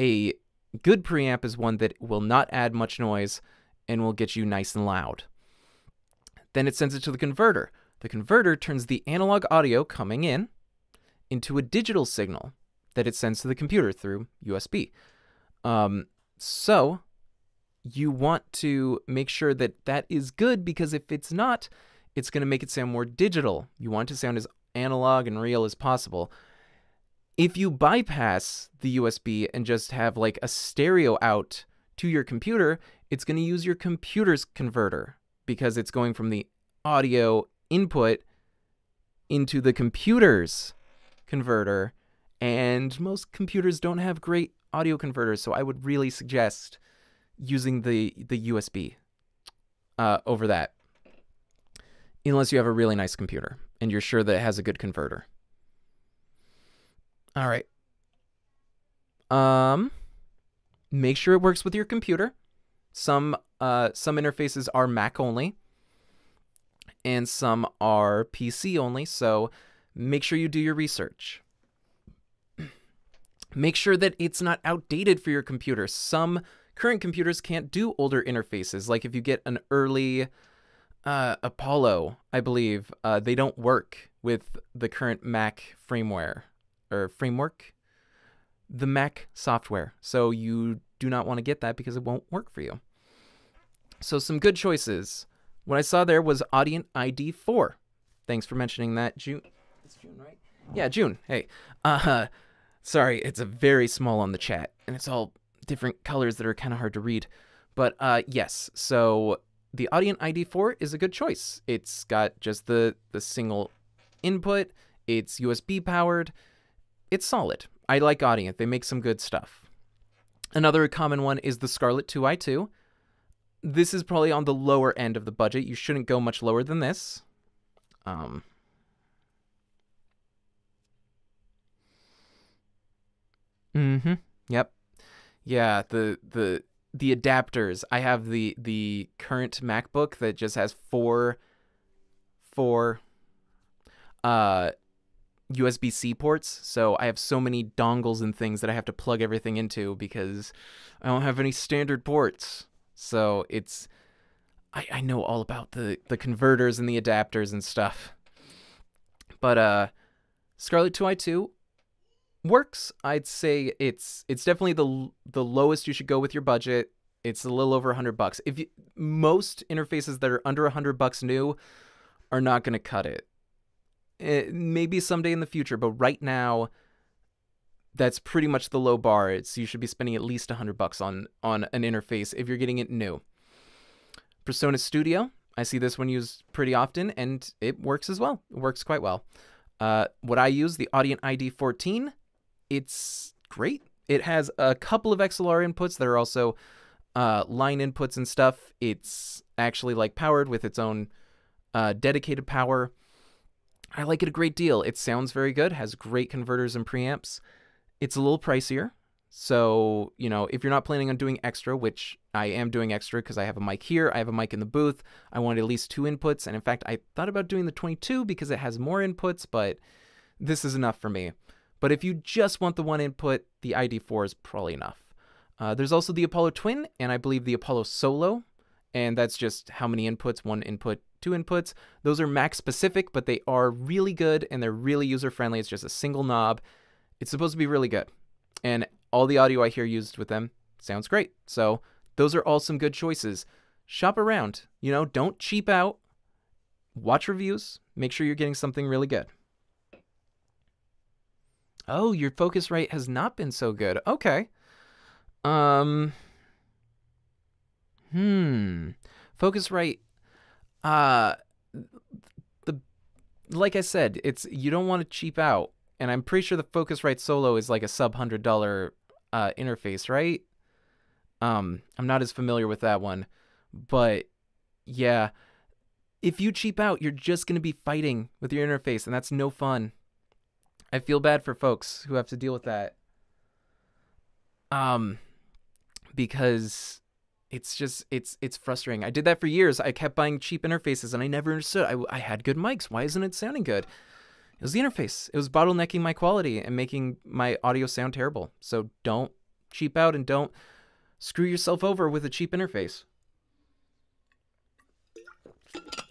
A good preamp is one that will not add much noise and will get you nice and loud. Then it sends it to the converter. The converter turns the analog audio coming in into a digital signal that it sends to the computer through USB. Um, so you want to make sure that that is good because if it's not, it's going to make it sound more digital. You want to sound as analog and real as possible. If you bypass the USB and just have like a stereo out to your computer, it's going to use your computer's converter because it's going from the audio input into the computer's converter and most computers don't have great audio converters so i would really suggest using the the usb uh, over that unless you have a really nice computer and you're sure that it has a good converter. All right. Um make sure it works with your computer. Some uh, some interfaces are mac only and some are PC only, so make sure you do your research. Make sure that it's not outdated for your computer. Some current computers can't do older interfaces. Like if you get an early uh, Apollo, I believe, uh, they don't work with the current Mac firmware or framework, the Mac software. So you do not want to get that because it won't work for you. So some good choices. What I saw there was Audient ID 4. Thanks for mentioning that. June. It's June, right? Yeah, June. Hey. Uh, sorry, it's a very small on the chat, and it's all different colors that are kind of hard to read. But uh, yes, so the Audient ID 4 is a good choice. It's got just the, the single input, it's USB powered, it's solid. I like Audient, they make some good stuff. Another common one is the Scarlett 2i2 this is probably on the lower end of the budget. You shouldn't go much lower than this. Um, mm-hmm. Yep. Yeah, the the the adapters. I have the the current MacBook that just has four four uh USB-C ports, so I have so many dongles and things that I have to plug everything into because I don't have any standard ports. So it's I, I know all about the, the converters and the adapters and stuff. But uh Scarlett 2i2 works. I'd say it's it's definitely the the lowest you should go with your budget. It's a little over 100 bucks. If you, most interfaces that are under 100 bucks new are not going to cut it. it. Eh, maybe someday in the future, but right now that's pretty much the low bar. It's you should be spending at least 100 bucks on on an interface if you're getting it new. PreSonus Studio, I see this one used pretty often and it works as well. It works quite well. Uh, what I use, the Audient ID 14, it's great. It has a couple of XLR inputs that are also uh, line inputs and stuff. It's actually like powered with its own uh, dedicated power. I like it a great deal. It sounds very good, has great converters and preamps. It's a little pricier. So, you know, if you're not planning on doing extra, which I am doing extra because I have a mic here, I have a mic in the booth, I wanted at least two inputs. And in fact, I thought about doing the 22 because it has more inputs, but this is enough for me. But if you just want the one input, the ID4 is probably enough. Uh, there's also the Apollo Twin, and I believe the Apollo Solo, and that's just how many inputs, one input, two inputs. Those are Mac specific, but they are really good and they're really user friendly. It's just a single knob it's supposed to be really good. And all the audio I hear used with them sounds great. So those are all some good choices. Shop around. You know, don't cheap out. Watch reviews. Make sure you're getting something really good. Oh, your Focusrite has not been so good. Okay. Um. Hmm. Focusrite. Uh. The like I said, it's you don't want to cheap out and I'm pretty sure the Focusrite Solo is like a sub hundred dollar uh, interface, right? Um, I'm not as familiar with that one, but yeah, if you cheap out, you're just gonna be fighting with your interface, and that's no fun. I feel bad for folks who have to deal with that. Um, because it's just it's it's frustrating. I did that for years. I kept buying cheap interfaces, and I never understood. I I had good mics. Why isn't it sounding good? It was the interface. It was bottlenecking my quality and making my audio sound terrible. So don't cheap out and don't screw yourself over with a cheap interface.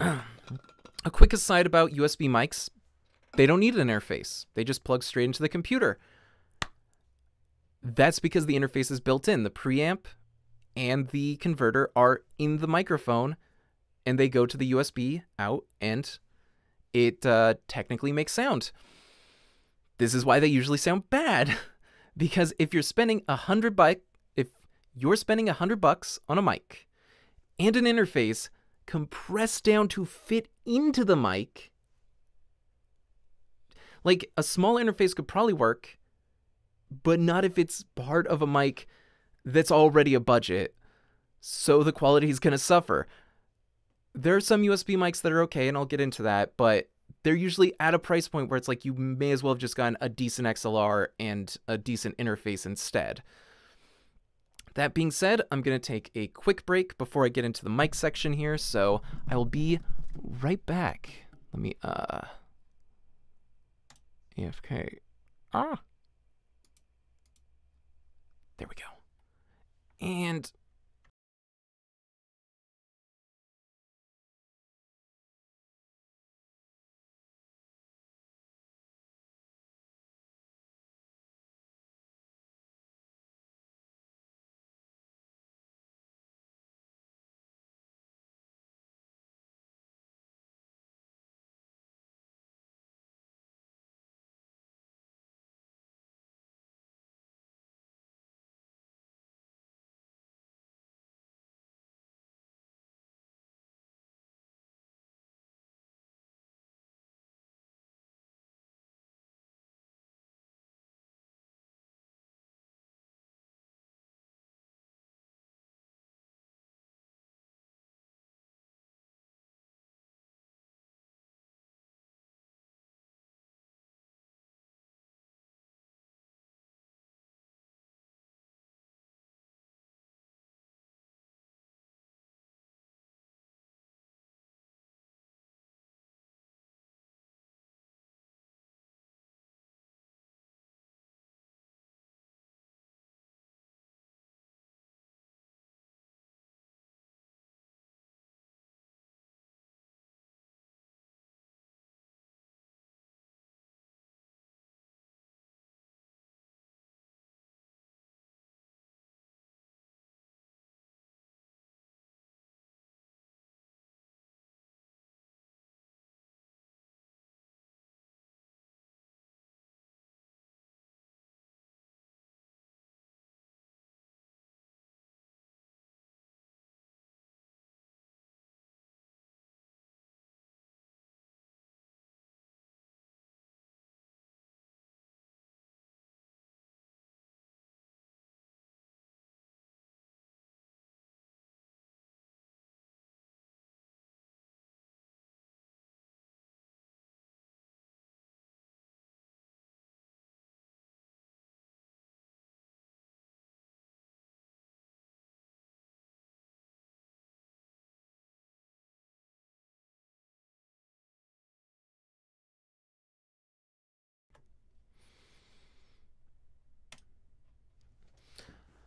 a quick aside about USB mics they don't need an interface, they just plug straight into the computer. That's because the interface is built in. The preamp and the converter are in the microphone and they go to the USB out and it uh, technically makes sound. This is why they usually sound bad, because if you're spending a hundred bucks, if you're spending a hundred bucks on a mic and an interface, compressed down to fit into the mic. Like a small interface could probably work, but not if it's part of a mic that's already a budget. So the quality is going to suffer. There are some USB mics that are okay, and I'll get into that, but they're usually at a price point where it's like you may as well have just gotten a decent XLR and a decent interface instead. That being said, I'm going to take a quick break before I get into the mic section here, so I will be right back. Let me, uh, AFK. Ah. There we go. And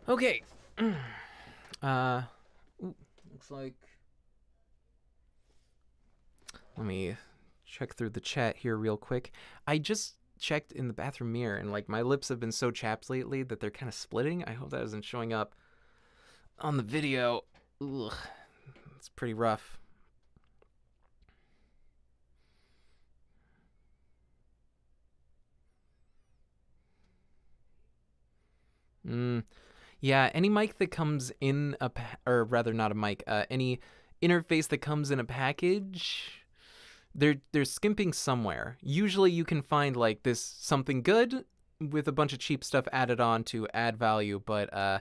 Okay. Uh, looks like. Let me check through the chat here real quick. I just checked in the bathroom mirror and like my lips have been so chapped lately that they're kind of splitting. I hope that isn't showing up on the video. Ugh, it's pretty rough. Mm. Yeah, any mic that comes in a, or rather not a mic, uh, any interface that comes in a package, they're they're skimping somewhere. Usually, you can find like this something good with a bunch of cheap stuff added on to add value, but uh,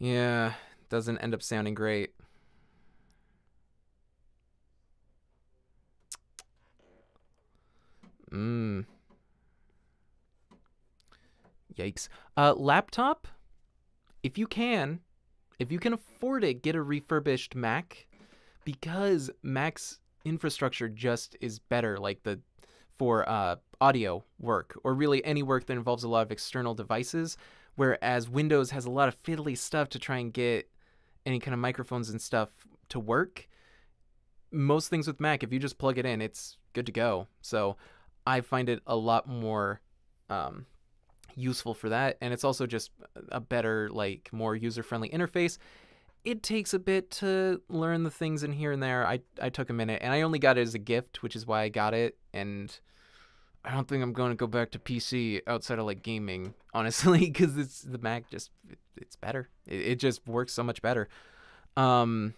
yeah, doesn't end up sounding great. Mmm. Yikes. Uh, laptop if you can, if you can afford it, get a refurbished Mac because Mac's infrastructure just is better like the for uh, audio work or really any work that involves a lot of external devices whereas Windows has a lot of fiddly stuff to try and get any kind of microphones and stuff to work. Most things with Mac, if you just plug it in, it's good to go. So I find it a lot more um, useful for that and it's also just a better like more user-friendly interface. It takes a bit to learn the things in here and there. I i took a minute and i only got it as a gift which is why i got it and i don't think i'm going to go back to pc outside of like gaming honestly because it's the mac just it, it's better. It, it just works so much better. Um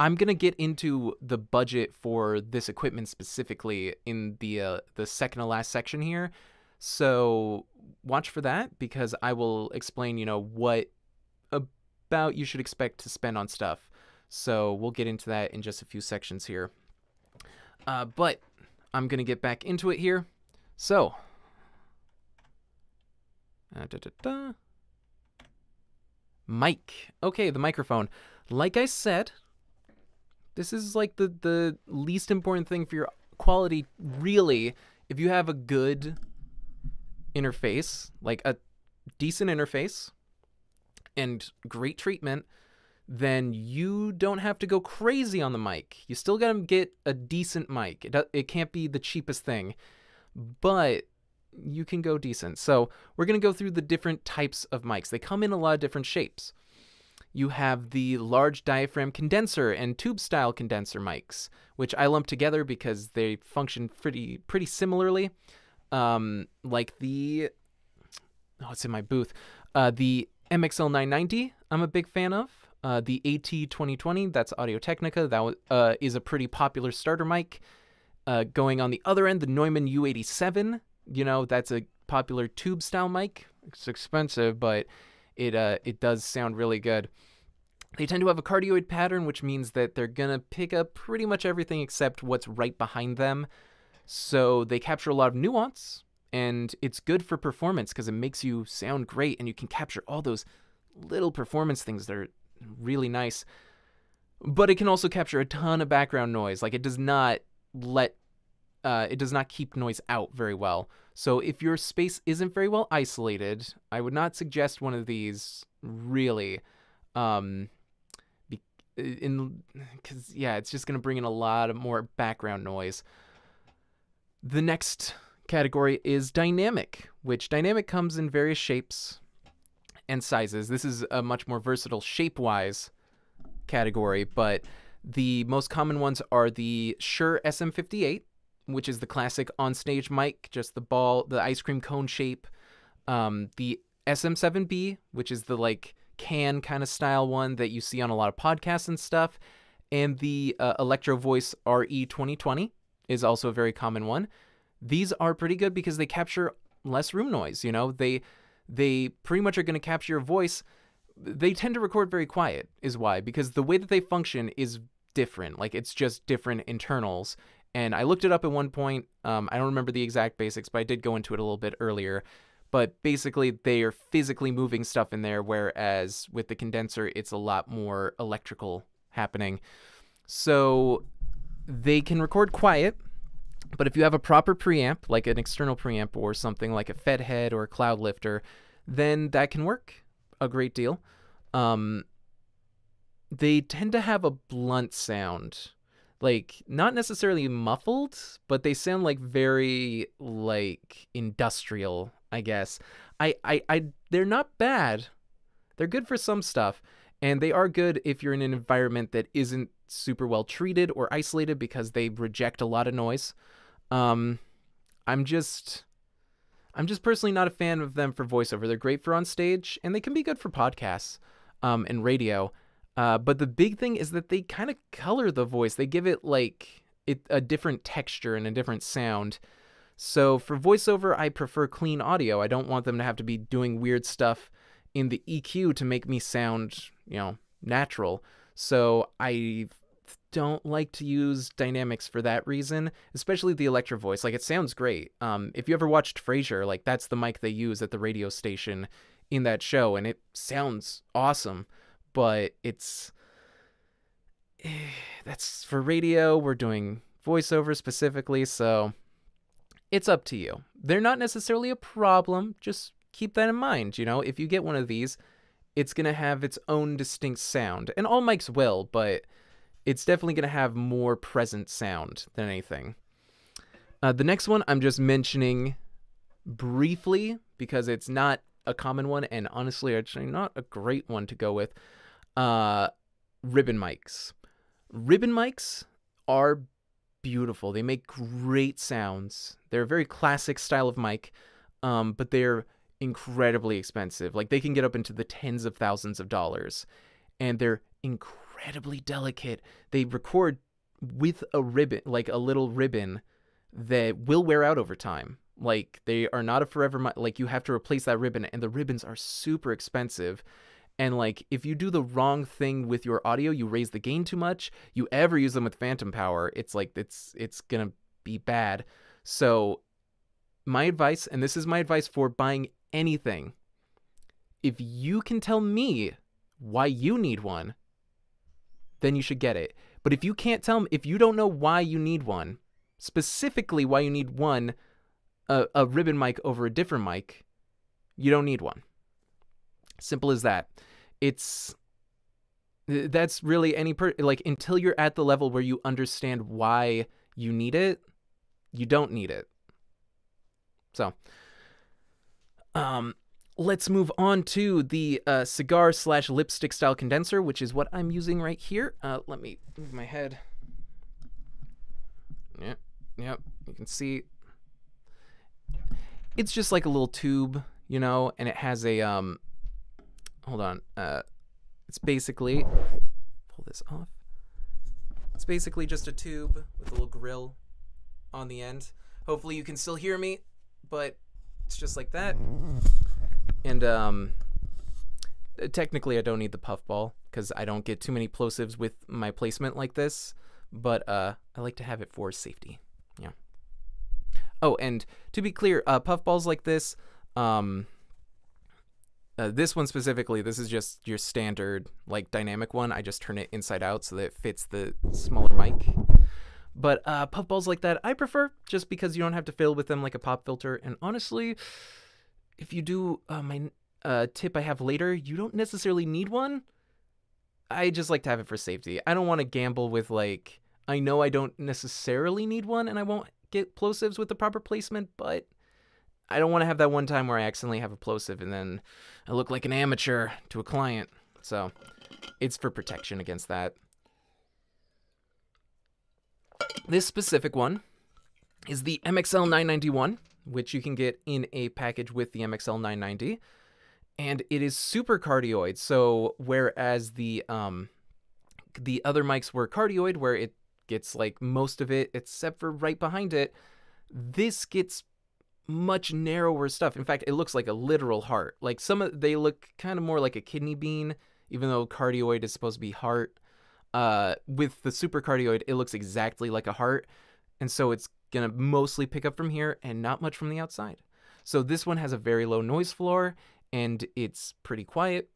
I'm gonna get into the budget for this equipment specifically in the uh, the second to last section here. So watch for that because I will explain, you know, what about you should expect to spend on stuff. So we'll get into that in just a few sections here. Uh, but I'm gonna get back into it here. So. Uh, da, da, da. Mic. Okay, the microphone. Like I said, this is like the the least important thing for your quality really if you have a good interface, like a decent interface and great treatment, then you don't have to go crazy on the mic. You still got to get a decent mic. It, it can't be the cheapest thing, but you can go decent. So we're going to go through the different types of mics. They come in a lot of different shapes. You have the large diaphragm condenser and tube style condenser mics, which I lump together because they function pretty pretty similarly. Um, like the oh, it's in my booth. Uh, the MXL 990, I'm a big fan of. Uh, the AT 2020, that's Audio Technica, that uh, is a pretty popular starter mic. Uh, going on the other end, the Neumann U87, you know, that's a popular tube style mic. It's expensive, but it uh, it does sound really good. They tend to have a cardioid pattern, which means that they're gonna pick up pretty much everything except what's right behind them. So they capture a lot of nuance, and it's good for performance because it makes you sound great, and you can capture all those little performance things that are really nice. But it can also capture a ton of background noise. Like it does not let uh, it does not keep noise out very well. So if your space isn't very well isolated, I would not suggest one of these really. Um, in because yeah, it's just gonna bring in a lot of more background noise. The next category is dynamic, which dynamic comes in various shapes and sizes. This is a much more versatile shape-wise category, but the most common ones are the Shure SM58, which is the classic on-stage mic, just the ball, the ice cream cone shape. Um, the SM7B, which is the like can kind of style one that you see on a lot of podcasts and stuff, and the uh, Electro Voice RE 2020 is also a very common one. These are pretty good because they capture less room noise. You know, they they pretty much are going to capture your voice. They tend to record very quiet, is why, because the way that they function is different. Like it's just different internals. And I looked it up at one point. Um, I don't remember the exact basics, but I did go into it a little bit earlier. But basically, they are physically moving stuff in there, whereas with the condenser, it's a lot more electrical happening. So they can record quiet, but if you have a proper preamp, like an external preamp or something like a FetHead or a Cloudlifter, then that can work a great deal. Um, they tend to have a blunt sound, like not necessarily muffled, but they sound like very like industrial. I guess. I, I, I, they're not bad. They're good for some stuff, and they are good if you're in an environment that isn't super well treated or isolated because they reject a lot of noise. Um, I'm just I'm just personally not a fan of them for voiceover. They're great for on stage, and they can be good for podcasts um, and radio. Uh, but the big thing is that they kind of color the voice. They give it like it, a different texture and a different sound. So for voiceover, I prefer clean audio. I don't want them to have to be doing weird stuff in the EQ to make me sound, you know, natural. So I don't like to use dynamics for that reason, especially the Electro-Voice. Like it sounds great. Um, if you ever watched Frasier, like that's the mic they use at the radio station in that show, and it sounds awesome. But it's that's for radio. We're doing voiceover specifically, so it's up to you. They're not necessarily a problem. Just keep that in mind. You know, if you get one of these, it's gonna have its own distinct sound, and all mics will, but it's definitely going to have more present sound than anything. Uh, the next one I'm just mentioning briefly because it's not a common one and honestly actually not a great one to go with. Uh, ribbon mics. Ribbon mics are beautiful. They make great sounds. They're a very classic style of mic, um, but they're incredibly expensive. Like they can get up into the tens of thousands of dollars, and they're incredibly delicate. They record with a ribbon, like a little ribbon that will wear out over time. Like they are not a forever mi- like you have to replace that ribbon and the ribbons are super expensive. And like if you do the wrong thing with your audio, you raise the gain too much, you ever use them with phantom power, it's like it's it's to be bad. So my advice and this is my advice for buying anything. If you can tell me why you need one, then you should get it. But if you can't tell me if you don't know why you need one, specifically why you need one a, a ribbon mic over a different mic, you don't need one. Simple as that. It's that's really any per like until you're at the level where you understand why you need it, you don't need it. So, um, let's move on to the uh, cigar slash lipstick style condenser, which is what I'm using right here. Uh, let me move my head. Yep, yep. You can see it's just like a little tube, you know, and it has a um. Hold on. Uh, it's basically pull this off. It's basically just a tube with a little grill on the end. Hopefully you can still hear me, but it's just like that. And um, technically I don't need the puffball because I don't get too many plosives with my placement like this, but uh, I like to have it for safety. Yeah. Oh, and to be clear, uh, puffballs like this, um, uh, this one specifically, this is just your standard like dynamic one. I just turn it inside out so that it fits the smaller mic. But uh, puffballs like that, I prefer just because you don't have to fill with them like a pop filter. And honestly, if you do uh, my uh, tip I have later, you don't necessarily need one. I just like to have it for safety. I don't want to gamble with like I know I don't necessarily need one, and I won't get plosives with the proper placement, but I don't want to have that one time where I accidentally have a plosive and then I look like an amateur to a client. So it's for protection against that. This specific one is the MXL 991, which you can get in a package with the MXL 990. And it is super cardioid. So whereas the um the other mics were cardioid where it gets like most of it except for right behind it, this gets much narrower stuff. In fact, it looks like a literal heart. Like some of they look kind of more like a kidney bean, even though cardioid is supposed to be heart. Uh, with the supercardioid, it looks exactly like a heart, and so it's gonna mostly pick up from here and not much from the outside. So this one has a very low noise floor and it's pretty quiet,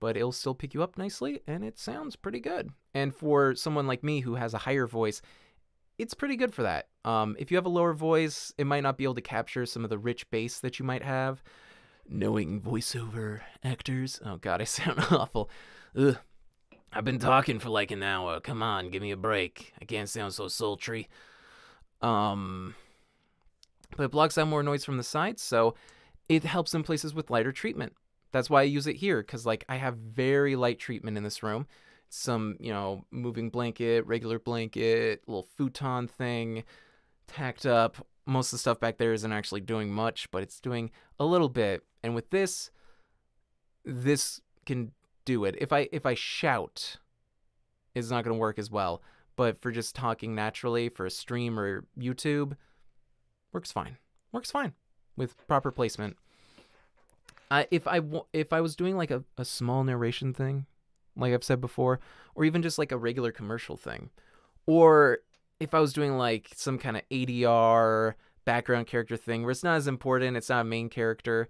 but it'll still pick you up nicely and it sounds pretty good. And for someone like me who has a higher voice, it's pretty good for that. Um, if you have a lower voice, it might not be able to capture some of the rich bass that you might have. Knowing voiceover actors, oh god, I sound awful. Ugh. I've been talking for like an hour. Come on, give me a break. I can't sound so sultry. Um, but it blocks out more noise from the sides, so it helps in places with lighter treatment. That's why I use it here, because like I have very light treatment in this room. Some, you know, moving blanket, regular blanket, little futon thing, tacked up. Most of the stuff back there isn't actually doing much, but it's doing a little bit. And with this, this can do it. If I if I shout, it's not going to work as well. But for just talking naturally for a stream or YouTube, works fine. Works fine with proper placement. I if I if I was doing like a, a small narration thing, like I've said before, or even just like a regular commercial thing, or if I was doing like some kind of ADR background character thing where it's not as important, it's not a main character,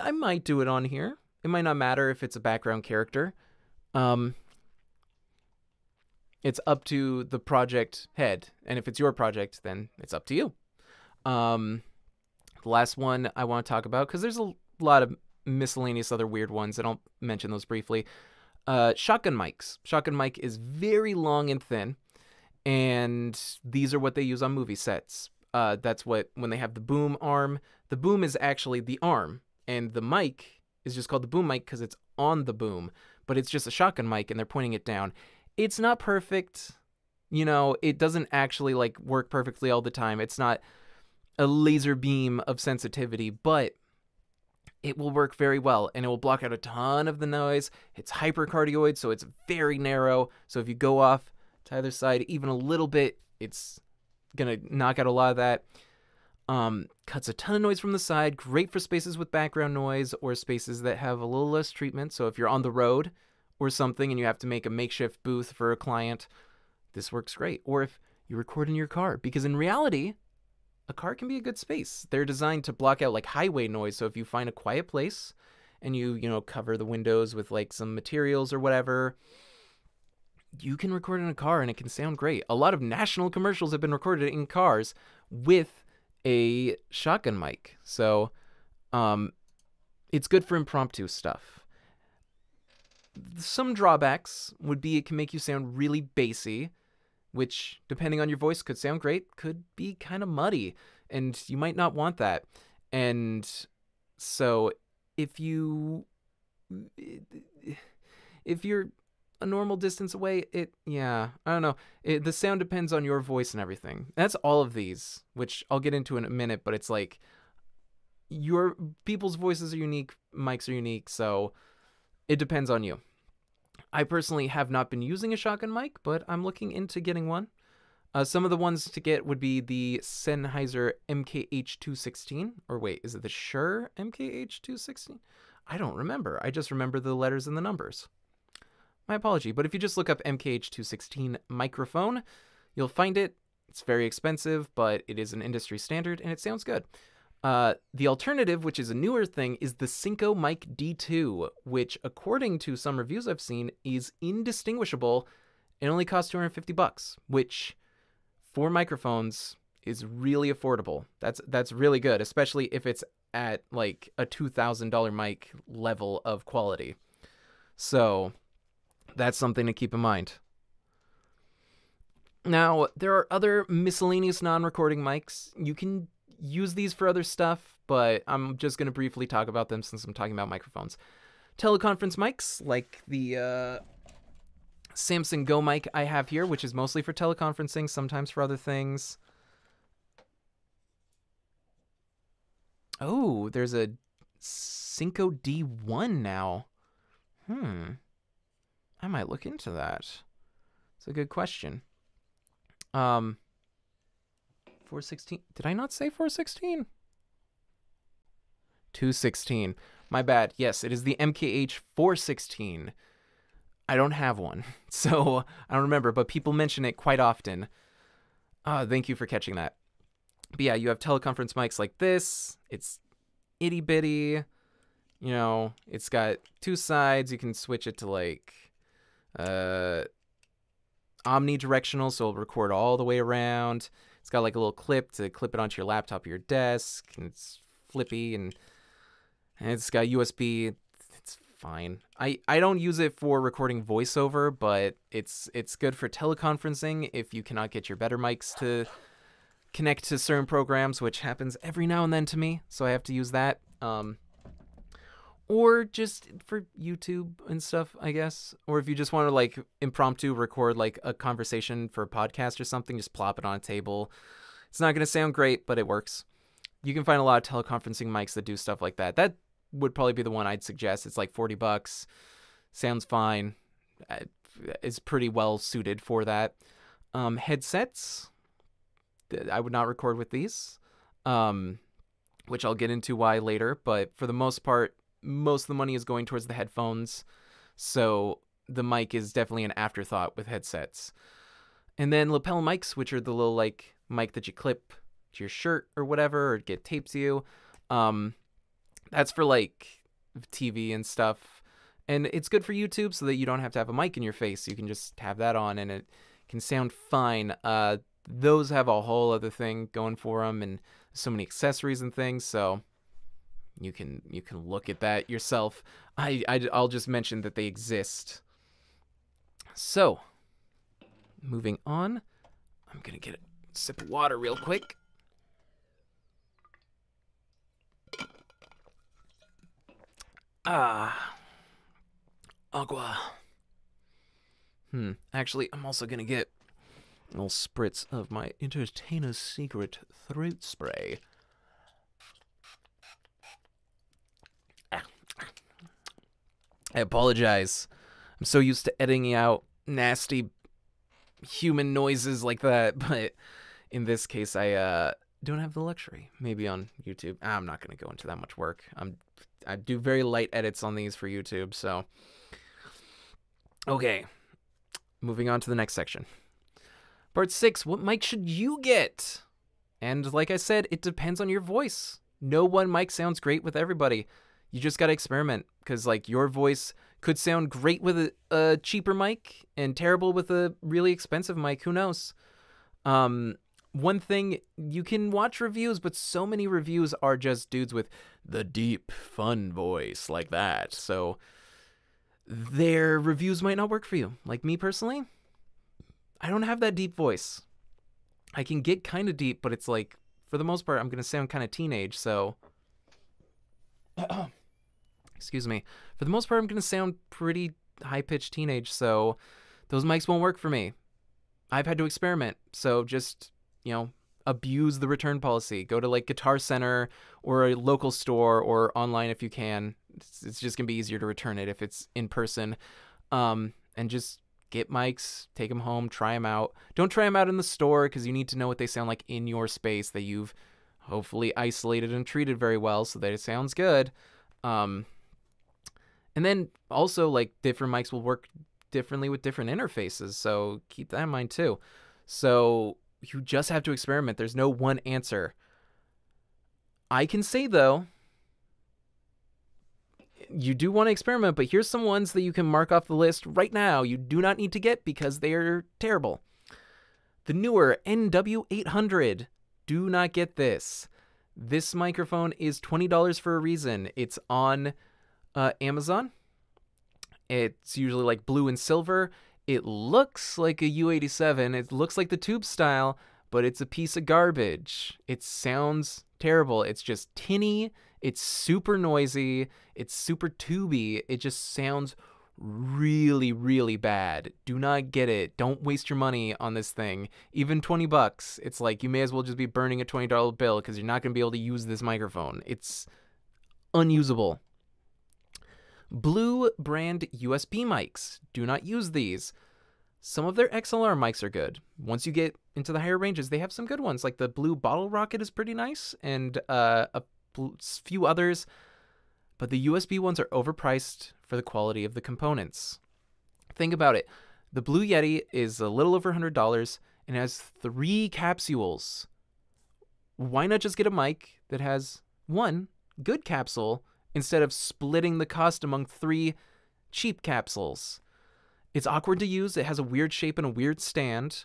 I might do it on here. It might not matter if it's a background character. Um, it's up to the project head, and if it's your project, then it's up to you. Um, the last one I want to talk about because there's a lot of miscellaneous other weird ones, and I'll mention those briefly. Uh, shotgun mics. Shotgun mic is very long and thin, and these are what they use on movie sets. Uh, that's what when they have the boom arm. The boom is actually the arm, and the mic is just called the boom mic because it's on the boom, but it's just a shotgun mic, and they're pointing it down. It's not perfect. You know, it doesn't actually like work perfectly all the time. It's not a laser beam of sensitivity, but it will work very well and it will block out a ton of the noise. It's hypercardioid, so it's very narrow. So if you go off to either side even a little bit, it's gonna knock out a lot of that. Um, cuts a ton of noise from the side, great for spaces with background noise or spaces that have a little less treatment. So if you're on the road or something and you have to make a makeshift booth for a client, this works great. Or if you record in your car, because in reality, a car can be a good space. They're designed to block out like highway noise. So if you find a quiet place and you, you know, cover the windows with like some materials or whatever, you can record in a car and it can sound great. A lot of national commercials have been recorded in cars with a shotgun mic. So um it's good for impromptu stuff. Some drawbacks would be it can make you sound really bassy which, depending on your voice, could sound great, could be kind of muddy, and you might not want that. And so, if you if you're a normal distance away, it yeah, I don't know. It, the sound depends on your voice and everything. That's all of these, which I'll get into in a minute. But it's like your people's voices are unique, mics are unique, so it depends on you. I personally have not been using a shotgun mic, but I'm looking into getting one. Uh, some of the ones to get would be the Sennheiser MKH216, or wait, is it the Shure MKH216? I don't remember. I just remember the letters and the numbers. My apology, but if you just look up MKH216 microphone, you'll find it. It's very expensive, but it is an industry standard and it sounds good. Uh, the alternative, which is a newer thing, is the Synco Mic D2, which, according to some reviews I've seen, is indistinguishable. It only costs 250 bucks, which for microphones is really affordable. That's that's really good, especially if it's at like a $2,000 mic level of quality. So, that's something to keep in mind. Now, there are other miscellaneous non-recording mics. You can use these for other stuff, but I'm just going to briefly talk about them since I'm talking about microphones. Teleconference mics, like the uh, Samson Go mic I have here, which is mostly for teleconferencing, sometimes for other things. Oh, there's a Synco D1 now. Hmm. I might look into that. It's a good question. Um, 416. Did I not say 416? 216. My bad. Yes, it is the MKH 416. I don't have one, so I don't remember, but people mention it quite often. Uh, thank you for catching that. But yeah, you have teleconference mics like this. It's itty bitty. You know, it's got two sides. You can switch it to like uh, omnidirectional, so it'll record all the way around. It's got like a little clip to clip it onto your laptop or your desk, and it's flippy and, and it's got USB. It's fine. I, I don't use it for recording voiceover, but it's it's good for teleconferencing if you cannot get your better mics to connect to certain programs, which happens every now and then to me, so I have to use that. Um, or just for YouTube and stuff, I guess. Or if you just want to like impromptu record like a conversation for a podcast or something, just plop it on a table. It's not going to sound great, but it works. You can find a lot of teleconferencing mics that do stuff like that. That would probably be the one I'd suggest. It's like 40 bucks. Sounds fine. It's pretty well suited for that. Um, headsets. I would not record with these. Um, which I'll get into why later, but for the most part, most of the money is going towards the headphones. So the mic is definitely an afterthought with headsets. And then lapel mics, which are the little like mic that you clip to your shirt or whatever, or get taped to you. Um, that's for like TV and stuff. And it's good for YouTube so that you don't have to have a mic in your face. You can just have that on and it can sound fine. Uh, those have a whole other thing going for them and so many accessories and things. So you can you can look at that yourself. I, I I'll just mention that they exist. So, moving on, I'm gonna get a sip of water real quick. Ah, agua. Hmm. Actually, I'm also gonna get a little spritz of my entertainer's secret throat spray. I apologize. I'm so used to editing out nasty human noises like that, but in this case, I uh, don't have the luxury. Maybe on YouTube. I'm not going to go into that much work. I'm I do very light edits on these for YouTube, so okay. Moving on to the next section. Part 6, what mic should you get? And like I said, it depends on your voice. No one mic sounds great with everybody. You just got to experiment cuz like your voice could sound great with a, a, cheaper mic and terrible with a really expensive mic, who knows. Um one thing you can watch reviews, but so many reviews are just dudes with the deep, fun voice like that. So their reviews might not work for you. Like me personally, I don't have that deep voice. I can get kind of deep, but it's like, for the most part, I'm going to sound kind of teenage. So, excuse me. For the most part, I'm going to sound pretty high pitched teenage. So, those mics won't work for me. I've had to experiment. So, just you know, abuse the return policy. Go to like Guitar Center or a local store or online if you can. It's, it's just gonna be easier to return it if it's in person. Um, and just get mics, take them home, try them out. Don't try them out in the store because you need to know what they sound like in your space that you've hopefully isolated and treated very well so that it sounds good. Um, and then also like different mics will work differently with different interfaces, so keep that in mind too. So you just have to experiment. There's no one answer. I can say though, you do want to experiment, but here's some ones that you can mark off the list right now. You do not need to get because they are terrible. The Neewer NW800. Do not get this. This microphone is $20 for a reason. It's on uh, Amazon. It's usually like blue and silver. It looks like a U87. It looks like the tube style, but it's a piece of garbage. It sounds terrible. It's just tinny. It's super noisy. It's super tubey. It just sounds really, really bad. Do not get it. Don't waste your money on this thing. Even 20 bucks, it's like you may as well just be burning a $20 bill because you're not going to be able to use this microphone. It's unusable. Blue brand USB mics. Do not use these. Some of their XLR mics are good. Once you get into the higher ranges, they have some good ones. Like the Blue Bottle Rocket is pretty nice, and uh, a few others. But the USB ones are overpriced for the quality of the components. Think about it. The Blue Yeti is a little over $100 and has three capsules. Why not just get a mic that has one good capsule instead of splitting the cost among three cheap capsules. It's awkward to use. It has a weird shape and a weird stand.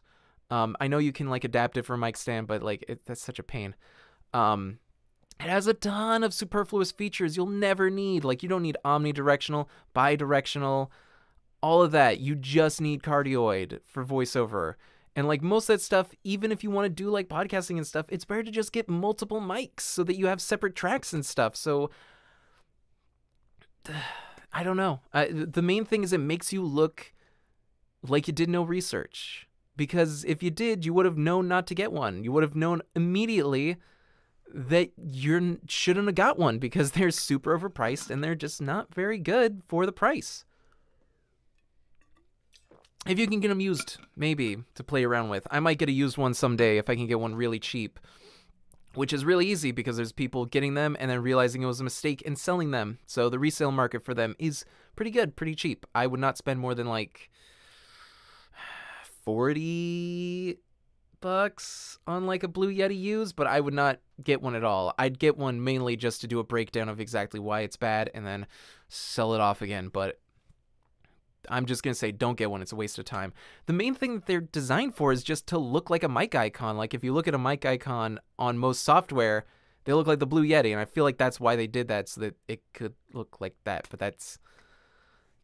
Um, I know you can like adapt it for a mic stand, but like it, that's such a pain. Um, it has a ton of superfluous features you'll never need. Like you don't need omnidirectional, bidirectional, all of that. You just need cardioid for voiceover. And like most of that stuff, even if you want to do like podcasting and stuff, it's better to just get multiple mics so that you have separate tracks and stuff. So I don't know. Uh, the main thing is it makes you look like you did no research. Because if you did, you would have known not to get one. You would have known immediately that you shouldn't have got one because they're super overpriced and they're just not very good for the price. If you can get them used, maybe to play around with. I might get a used one someday if I can get one really cheap which is really easy because there's people getting them and then realizing it was a mistake and selling them. So the resale market for them is pretty good, pretty cheap. I would not spend more than like 40 bucks on like a Blue Yeti used, but I would not get one at all. I'd get one mainly just to do a breakdown of exactly why it's bad and then sell it off again, but I'm just going to say don't get one. It's a waste of time. The main thing that they're designed for is just to look like a mic icon. Like if you look at a mic icon on most software, they look like the Blue Yeti, and I feel like that's why they did that so that it could look like that. But that's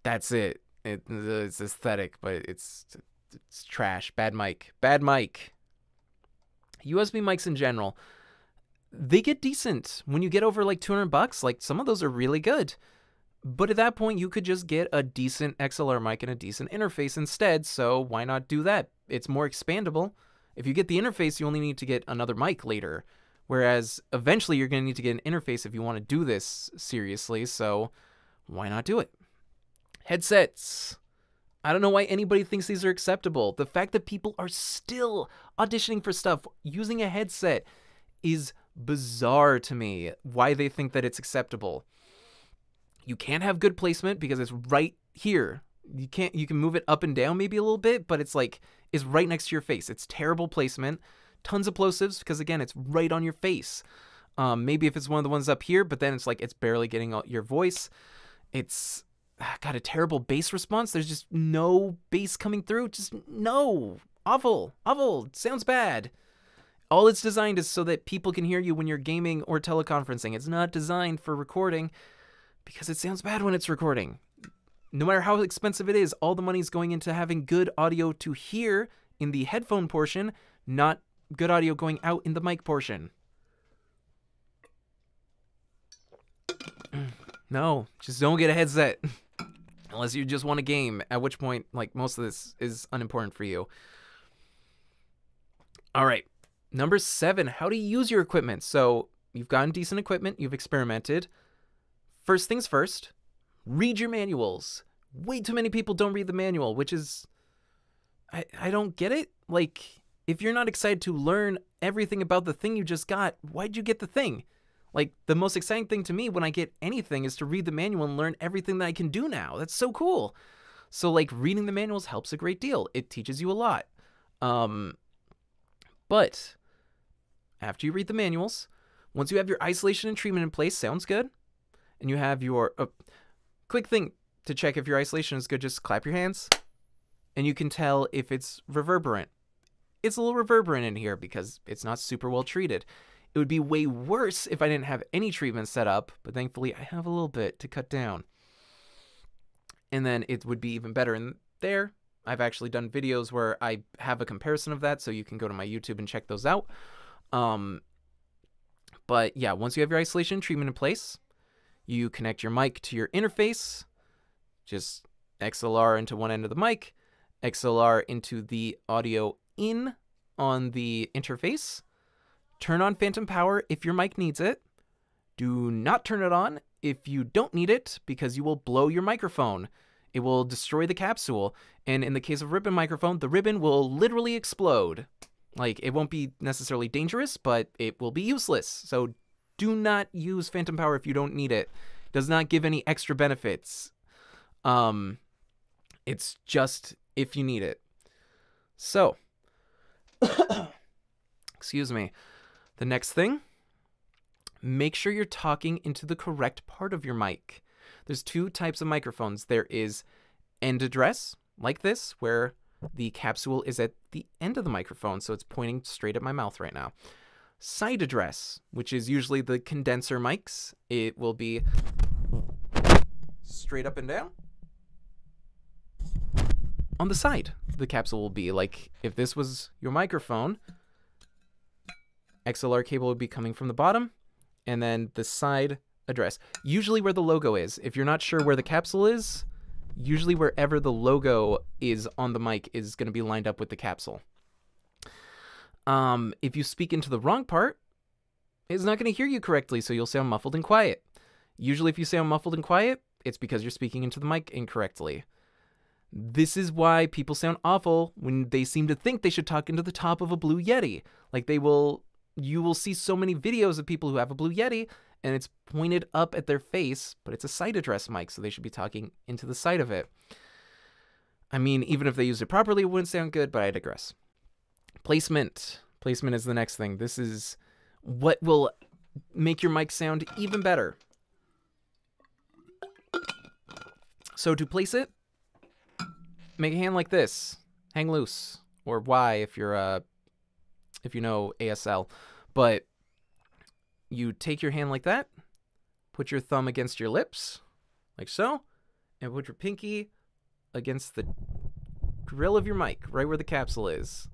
that's it. it it's aesthetic, but it's it's trash. Bad mic. Bad mic. USB mics in general, they get decent when you get over like 200 bucks. Like some of those are really good. But at that point, you could just get a decent XLR mic and a decent interface instead, so why not do that? It's more expandable. If you get the interface, you only need to get another mic later. Whereas eventually, you're going to need to get an interface if you want to do this seriously, so why not do it? Headsets. I don't know why anybody thinks these are acceptable. The fact that people are still auditioning for stuff using a headset is bizarre to me. Why they think that it's acceptable. You can't have good placement because it's right here. You can't you can move it up and down maybe a little bit, but it's like is right next to your face. It's terrible placement. Tons of plosives because again, it's right on your face. Um, maybe if it's one of the ones up here, but then it's like it's barely getting your voice. It's ah, got a terrible bass response. There's just no bass coming through. Just no. Awful. Awful. Sounds bad. All it's designed is so that people can hear you when you're gaming or teleconferencing. It's not designed for recording because it sounds bad when it's recording. No matter how expensive it is, all the money is going into having good audio to hear in the headphone portion, not good audio going out in the mic portion. No, just don't get a headset. Unless you just want a game, at which point, like, most of this is unimportant for you. All right. Number seven, how to use your equipment. So you've gotten decent equipment, you've experimented. First things first, read your manuals. Way too many people don't read the manual, which is. I, I don't get it. Like, if you're not excited to learn everything about the thing you just got, why'd you get the thing? Like, the most exciting thing to me when I get anything is to read the manual and learn everything that I can do now. That's so cool. So, like, reading the manuals helps a great deal. It teaches you a lot. Um, but after you read the manuals, once you have your isolation and treatment in place, sounds good. And you have your uh, quick thing to check if your isolation is good, just clap your hands and you can tell if it's reverberant. It's a little reverberant in here because it's not super well treated. It would be way worse if I didn't have any treatment set up, but thankfully I have a little bit to cut down. And then it would be even better in there. I've actually done videos where I have a comparison of that, so you can go to my YouTube and check those out. Um, but yeah, once you have your isolation treatment in place, you connect your mic to your interface, just XLR into one end of the mic, XLR into the audio in on the interface. Turn on phantom power if your mic needs it. Do not turn it on if you don't need it because you will blow your microphone. It will destroy the capsule, and in the case of ribbon microphone, the ribbon will literally explode. Like, it won't be necessarily dangerous, but it will be useless. So do not use phantom power if you don't need it. does not give any extra benefits. Um, it's just if you need it. So, excuse me. The next thing, make sure you're talking into the correct part of your mic. There's two types of microphones. There is end address, like this, where the capsule is at the end of the microphone, so it's pointing straight at my mouth right now. Side address, which is usually the condenser mics, it will be straight up and down. On the side, the capsule will be like if this was your microphone, XLR cable would be coming from the bottom, and then the side address, usually where the logo is. If you're not sure where the capsule is, usually wherever the logo is on the mic is going to be lined up with the capsule. Um, if you speak into the wrong part, it's not going to hear you correctly, so you'll sound muffled and quiet. Usually, if you sound muffled and quiet, it's because you're speaking into the mic incorrectly. This is why people sound awful when they seem to think they should talk into the top of a Blue Yeti. Like they will, you will see so many videos of people who have a Blue Yeti and it's pointed up at their face, but it's a side address mic, so they should be talking into the side of it. I mean, even if they used it properly, it wouldn't sound good, but I digress. Placement. Placement is the next thing. This is what will make your mic sound even better. So to place it, make a hand like this. Hang loose. Or Y if you're uh if you know ASL. But you take your hand like that, put your thumb against your lips, like so, and put your pinky against the grill of your mic, right where the capsule is.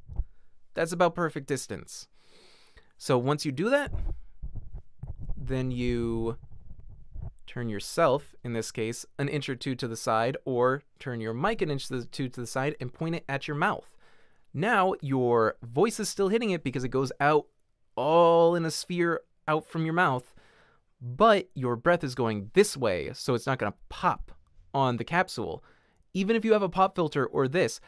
That's about perfect distance. So once you do that, then you turn yourself, in this case, an inch or two to the side, or turn your mic an inch or two to the side and point it at your mouth. Now your voice is still hitting it because it goes out all in a sphere out from your mouth, but your breath is going this way, so it's not going to pop on the capsule. Even if you have a pop filter or this,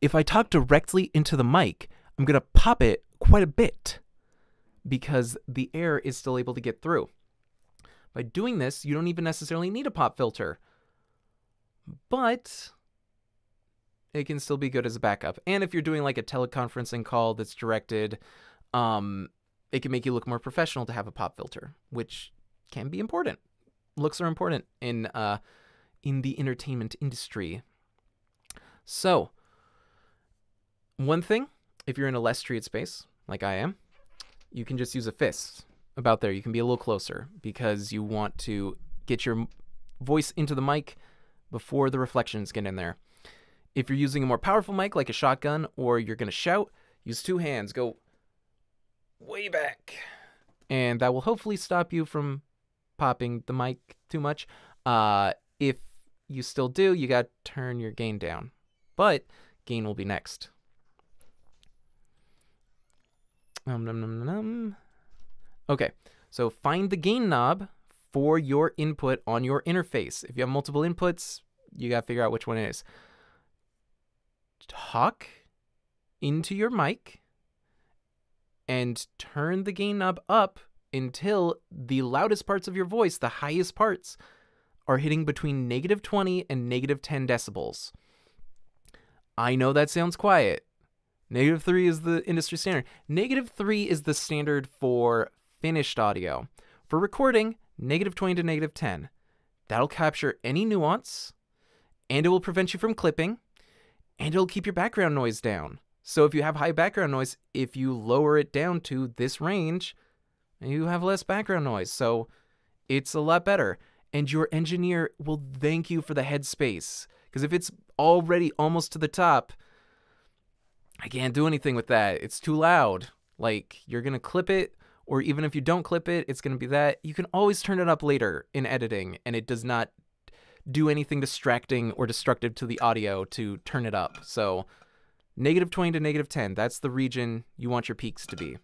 if I talk directly into the mic, I'm going to pop it quite a bit because the air is still able to get through. By doing this, you don't even necessarily need a pop filter, but it can still be good as a backup. And if you're doing like a teleconferencing call that's directed, um, it can make you look more professional to have a pop filter, which can be important. Looks are important in uh, in the entertainment industry. So, one thing, if you're in a less treated space, like I am, you can just use a fist about there. You can be a little closer because you want to get your voice into the mic before the reflections get in there. If you're using a more powerful mic like a shotgun or you're going to shout, use two hands. Go way back. And that will hopefully stop you from popping the mic too much. Uh, if you still do, you got to turn your gain down. But gain will be next. Um, num, num, num. Okay, so find the gain knob for your input on your interface. If you have multiple inputs, you got to figure out which one it is. Talk into your mic and turn the gain knob up until the loudest parts of your voice, the highest parts, are hitting between negative 20 and negative 10 decibels. I know that sounds quiet. Negative 3 is the industry standard. Negative 3 is the standard for finished audio. For recording, negative 20 to negative 10. That'll capture any nuance, and it will prevent you from clipping, and it'll keep your background noise down. So if you have high background noise, if you lower it down to this range, you have less background noise. So it's a lot better. And your engineer will thank you for the headspace. Because if it's already almost to the top, I can't do anything with that. It's too loud. Like, you're going to clip it, or even if you don't clip it, it's going to be that. You can always turn it up later in editing, and it does not do anything distracting or destructive to the audio to turn it up. So Negative 20 to negative 10. That's the region you want your peaks to be.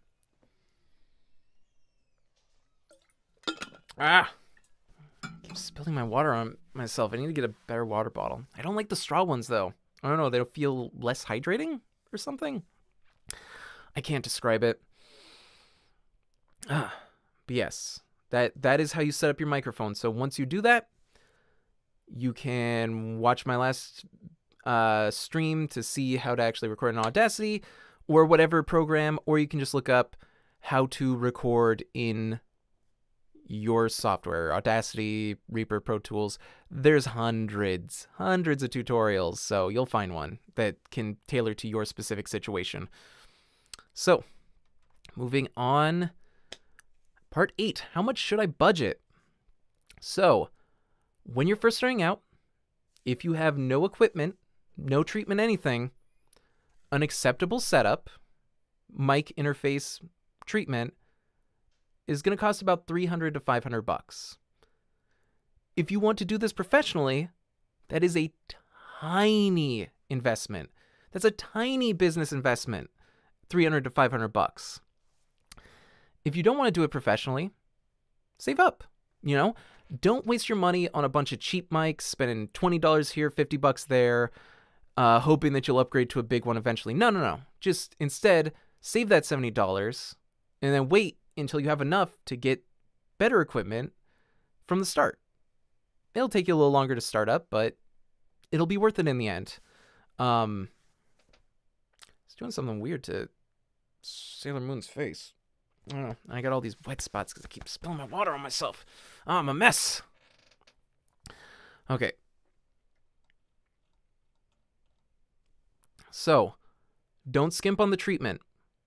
Ah! I keep spilling my water on myself. I need to get a better water bottle. I don't like the straw ones, though. I don't know. they'll feel less hydrating or something. I can't describe it. Ah, but yes, that that is how you set up your microphone. So once you do that, you can watch my last uh, stream to see how to actually record in Audacity or whatever program, or you can just look up how to record in your software Audacity, Reaper, Pro Tools. There's hundreds, hundreds of tutorials, so you'll find one that can tailor to your specific situation. So, moving on. Part 8 How much should I budget? So, when you're first starting out, if you have no equipment no treatment, anything, an acceptable setup, mic interface treatment is going to cost about 300 to 500 bucks. If you want to do this professionally, that is a tiny investment. That's a tiny business investment, 300 to 500 bucks. If you don't want to do it professionally, save up. You know, don't waste your money on a bunch of cheap mics, spending $20 here, 50 bucks there, uh, hoping that you'll upgrade to a big one eventually. No, no, no. Just instead save that $70 and then wait until you have enough to get better equipment from the start. It'll take you a little longer to start up, but it'll be worth it in the end. Um, it's doing something weird to Sailor Moon's face. I. I got all these wet spots because I keep spilling my water on myself. Oh, I'm a mess. Okay, So, don't skimp on the treatment.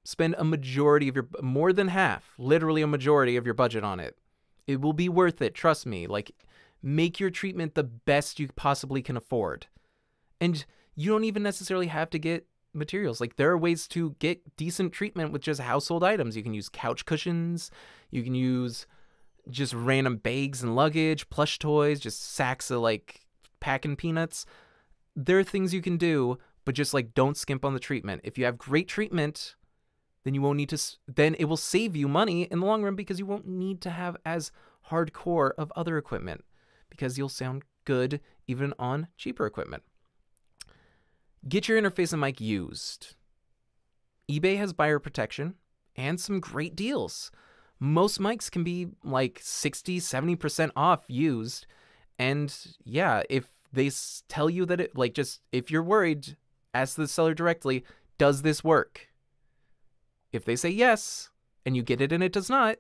Spend a majority of your, more than half, literally a majority of your budget on it. It will be worth it, trust me. Like, make your treatment the best you possibly can afford. And you don't even necessarily have to get materials. Like, there are ways to get decent treatment with just household items. You can use couch cushions, you can use just random bags and luggage, plush toys, just sacks of like packing peanuts. There are things you can do but just like don't skimp on the treatment. If you have great treatment, then you won't need to then it will save you money in the long run because you won't need to have as hardcore of other equipment because you'll sound good even on cheaper equipment. Get your interface and mic used. eBay has buyer protection and some great deals. Most mics can be like 60, 70% off used. And yeah, if they tell you that it, like, just if you're worried, ask the seller directly, does this work? If they say yes, and you get it and it does not,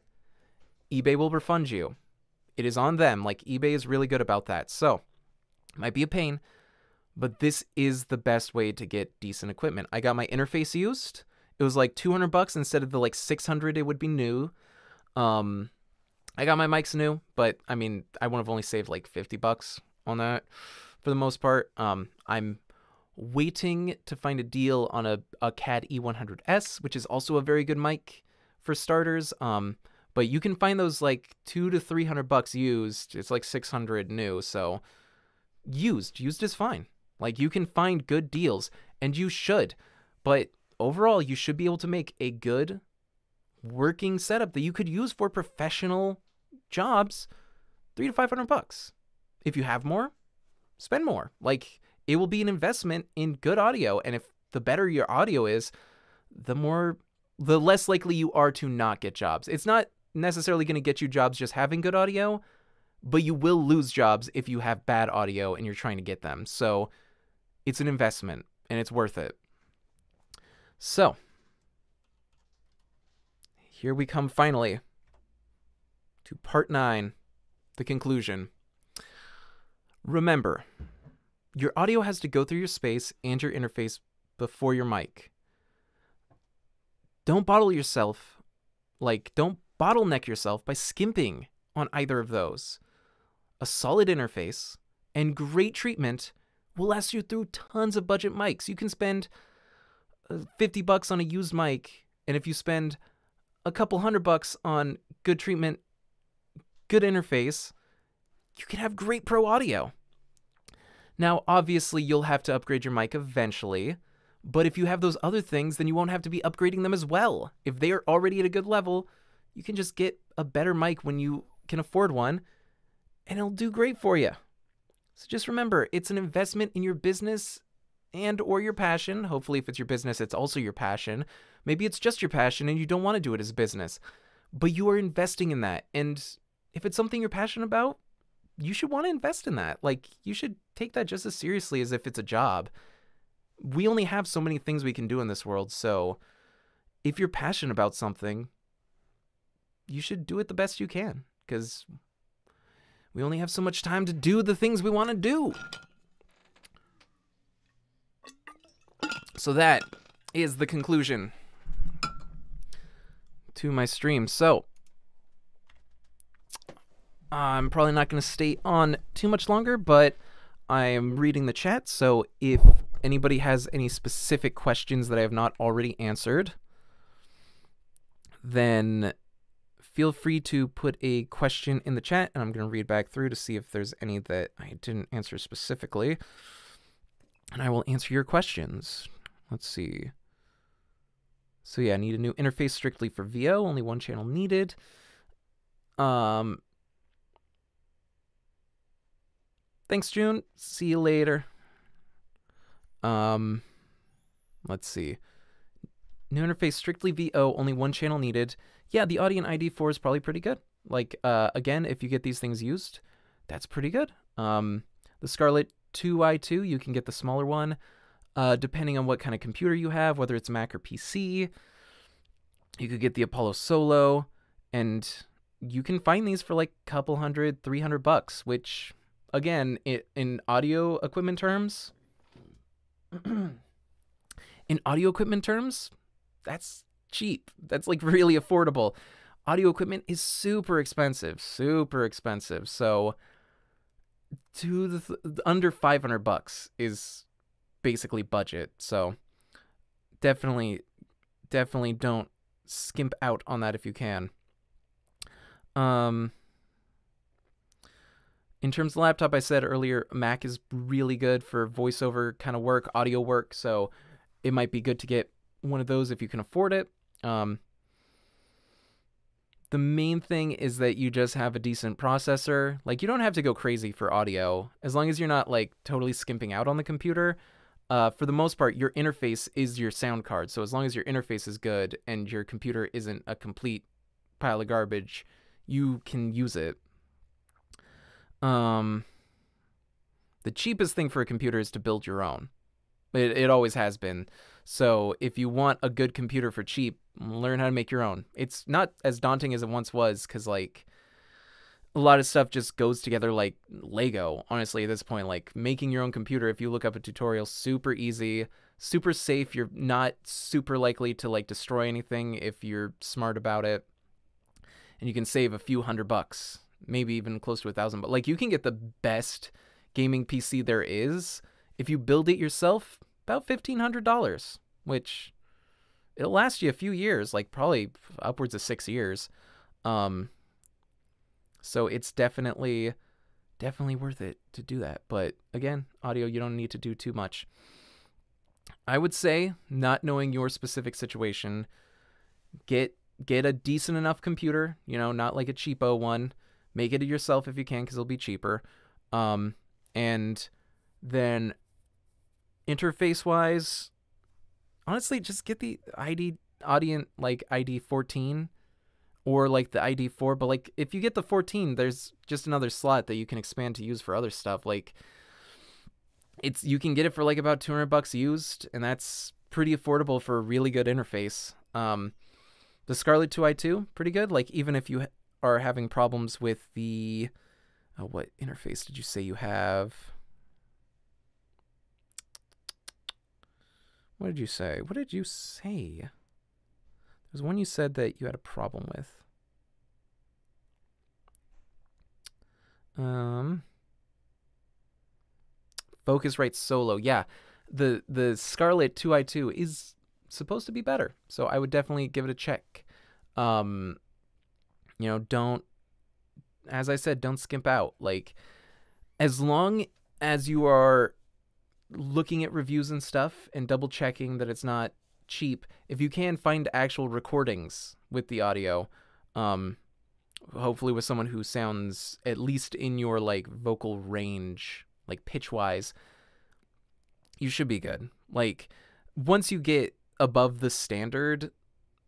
eBay will refund you. It is on them. Like, eBay is really good about that. So, might be a pain, but this is the best way to get decent equipment. I got my interface used. It was like 200 bucks instead of the like 600 it would be new. Um I got my mics new, but I mean, I would have only saved like 50 bucks on that for the most part. Um I'm waiting to find a deal on a, a CAD E100S, which is also a very good mic for starters. Um but you can find those like 2 to 300 bucks used. It's like 600 new, so used, used is fine. Like you can find good deals and you should. But overall, you should be able to make a good working setup that you could use for professional jobs, three to 500 bucks. If you have more, spend more. Like it will be an investment in good audio. And if the better your audio is, the more, the less likely you are to not get jobs. It's not necessarily going to get you jobs just having good audio, but you will lose jobs if you have bad audio and you're trying to get them. So it's an investment and it's worth it. So, here we come finally to part nine, the conclusion. Remember, your audio has to go through your space and your interface before your mic. Don't bottle yourself, like, don't bottleneck yourself by skimping on either of those. A solid interface and great treatment will last you through tons of budget mics. You can spend uh, 50 bucks on a used mic, and if you spend a couple hundred bucks on good treatment, good interface, you can have great pro audio. Now, obviously, you'll have to upgrade your mic eventually, but if you have those other things, then you won't have to be upgrading them as well. If they are already at a good level, you can just get a better mic when you can afford one, and it'll do great for you. So just remember, it's an investment in your business and or your passion. Hopefully if it's your business, it's also your passion. Maybe it's just your passion and you don't want to do it as business. But you are investing in that. And if it's something you're passionate about, you should want to invest in that. Like you should take that just as seriously as if it's a job. We only have so many things we can do in this world, so if you're passionate about something, you should do it the best you can because we only have so much time to do the things we want to do. So that is the conclusion to my stream. So I'm probably not going to stay on too much longer, but I am reading the chat. So if anybody has any specific questions that I have not already answered, then feel free to put a question in the chat, and I'm going to read back through to see if there's any that I didn't answer specifically. And I will answer your questions. Let's see. So yeah, I need a new interface strictly for VO, only one channel needed. Um, thanks, June. See you later. Um, let's see. New interface strictly VO, only one channel needed yeah, the Audient ID4 is probably pretty good. Like, uh, again, if you get these things used, that's pretty good. Um, the Scarlett 2i2, you can get the smaller one, uh, depending on what kind of computer you have, whether it's Mac or PC. You could get the Apollo Solo, and you can find these for like a couple hundred, 300 bucks, which, again, it, in audio equipment terms, in audio equipment terms, that's cheap. That's like really affordable. Audio equipment is super expensive, super expensive. So to the th- under 500 bucks is basically budget. So definitely definitely don't skimp out on that if you can. Um in terms of laptop, I said earlier, Mac is really good for voiceover kind of work, audio work. So it might be good to get one of those if you can afford it. Um, The main thing is that you just have a decent processor. Like you don't have to go crazy for audio as long as you're not like totally skimping out on the computer. Uh, for the most part, your interface is your sound card. So as long as your interface is good and your computer isn't a complete pile of garbage, you can use it. Um, the cheapest thing for a computer is to build your own. It, it always has been. So if you want a good computer for cheap, learn how to make your own. It's not as daunting as it once was because like a lot of stuff just goes together like Lego. Honestly, at this point, like making your own computer, if you look up a tutorial, super easy, super safe. You're not super likely to like destroy anything if you're smart about it, and you can save a few hundred bucks, maybe even close to a thousand. But like you can get the best gaming PC there is if you build it yourself. About fifteen hundred dollars, which it'll last you a few years, like probably upwards of six years. Um, so it's definitely definitely worth it to do that. But again, audio you don't need to do too much. I would say not knowing your specific situation, get get a decent enough computer, you know, not like a cheapo one. Make it yourself if you can cuz it'll be cheaper. Um and then interface wise, honestly just get the ID Audient like ID 14 or like the ID4. But like if you get the 14, there's just another slot that you can expand to use for other stuff. Like it's you can get it for like about 200 bucks used, and that's pretty affordable for a really good interface. Um, the Scarlett 2i2 pretty good. Like even if you are having problems with the oh, what interface did you say you have? What did you say? What did you say? There's one you said that you had a problem with. Um, Focusrite Solo. Yeah, the the Scarlett 2i2 is supposed to be better, so I would definitely give it a check. Um, you know, don't as I said, don't skimp out. Like as long as you are looking at reviews and stuff and double checking that it's not cheap if you can find actual recordings with the audio um hopefully with someone who sounds at least in your like vocal range like pitch wise you should be good like once you get above the standard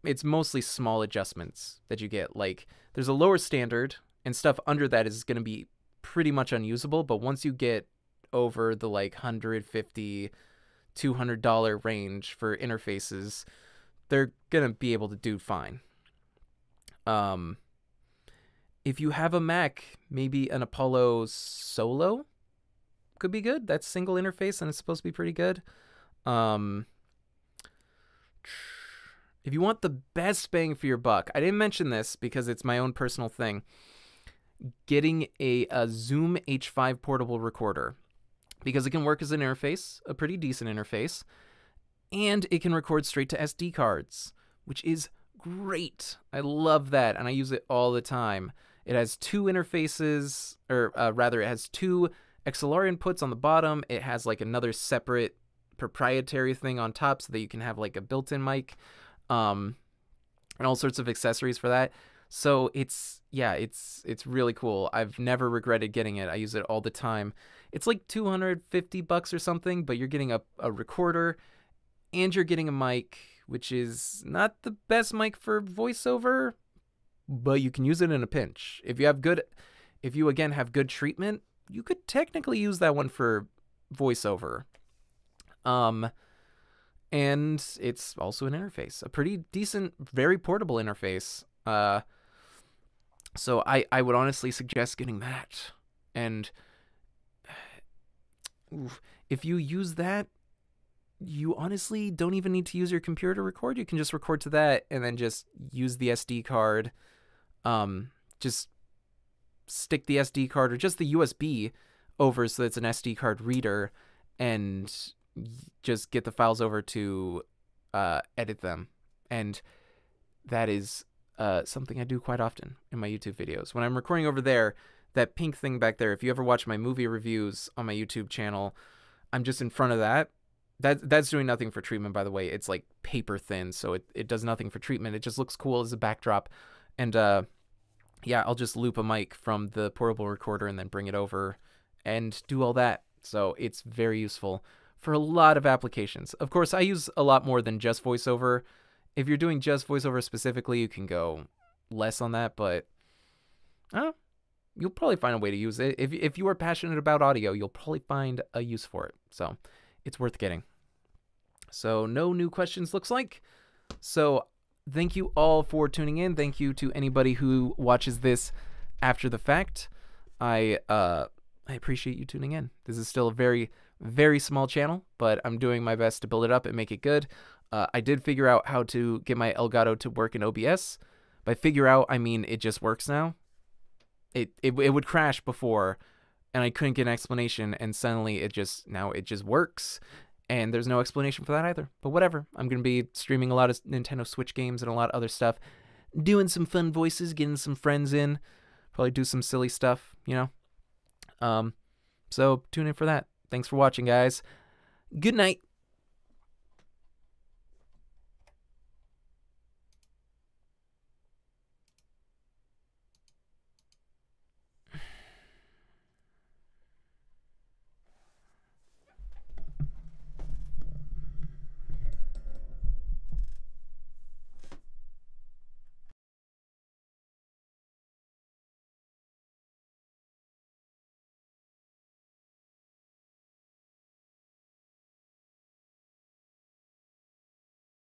it's mostly small adjustments that you get like there's a lower standard and stuff under that is going to be pretty much unusable but once you get over the like 150 $200 range for interfaces, they're going to be able to do fine. Um, if you have a Mac, maybe an Apollo Solo could be good. That's single interface and it's supposed to be pretty good. Um, if you want the best bang for your buck, I didn't mention this because it's my own personal thing. Getting a, a Zoom H5 portable recorder because it can work as an interface, a pretty decent interface, and it can record straight to SD cards, which is great. I love that, and I use it all the time. It has two interfaces, or uh, rather, it has two XLR inputs on the bottom. It has like another separate proprietary thing on top so that you can have like a built-in mic, um, and all sorts of accessories for that. So it's yeah, it's it's really cool. I've never regretted getting it. I use it all the time. It's like 250 bucks or something, but you're getting a, a recorder and you're getting a mic, which is not the best mic for voiceover, but you can use it in a pinch. If you have good if you again have good treatment, you could technically use that one for voiceover. Um and it's also an interface, a pretty decent, very portable interface. Uh so I I would honestly suggest getting that. And if you use that, you honestly don't even need to use your computer to record. You can just record to that and then just use the SD card. Um, just stick the SD card or just the USB over so it's an SD card reader and just get the files over to uh, edit them. And that is uh, something I do quite often in my YouTube videos. When I'm recording over there, that pink thing back there, if you ever watch my movie reviews on my YouTube channel, I'm just in front of that. That that's doing nothing for treatment, by the way. It's like paper thin, so it, it does nothing for treatment. It just looks cool as a backdrop. And uh, yeah, I'll just loop a mic from the portable recorder and then bring it over and do all that. So it's very useful for a lot of applications. Of course, I use a lot more than just voiceover. If you're doing just voiceover specifically, you can go less on that, but I you'll probably find a way to use it. If if you are passionate about audio, you'll probably find a use for it. So it's worth getting. So no new questions looks like. So thank you all for tuning in. Thank you to anybody who watches this after the fact. I uh I appreciate you tuning in. This is still a very very small channel, but I'm doing my best to build it up and make it good. Uh, I did figure out how to get my Elgato to work in OBS. By figure out, I mean it just works now. It, it it would crash before, and I couldn't get an explanation, and suddenly it just now it just works, and there's no explanation for that either. But whatever, I'm gonna be streaming a lot of Nintendo Switch games and a lot of other stuff, doing some fun voices, getting some friends in, probably do some silly stuff, you know. Um, so tune in for that. Thanks for watching, guys. Good night.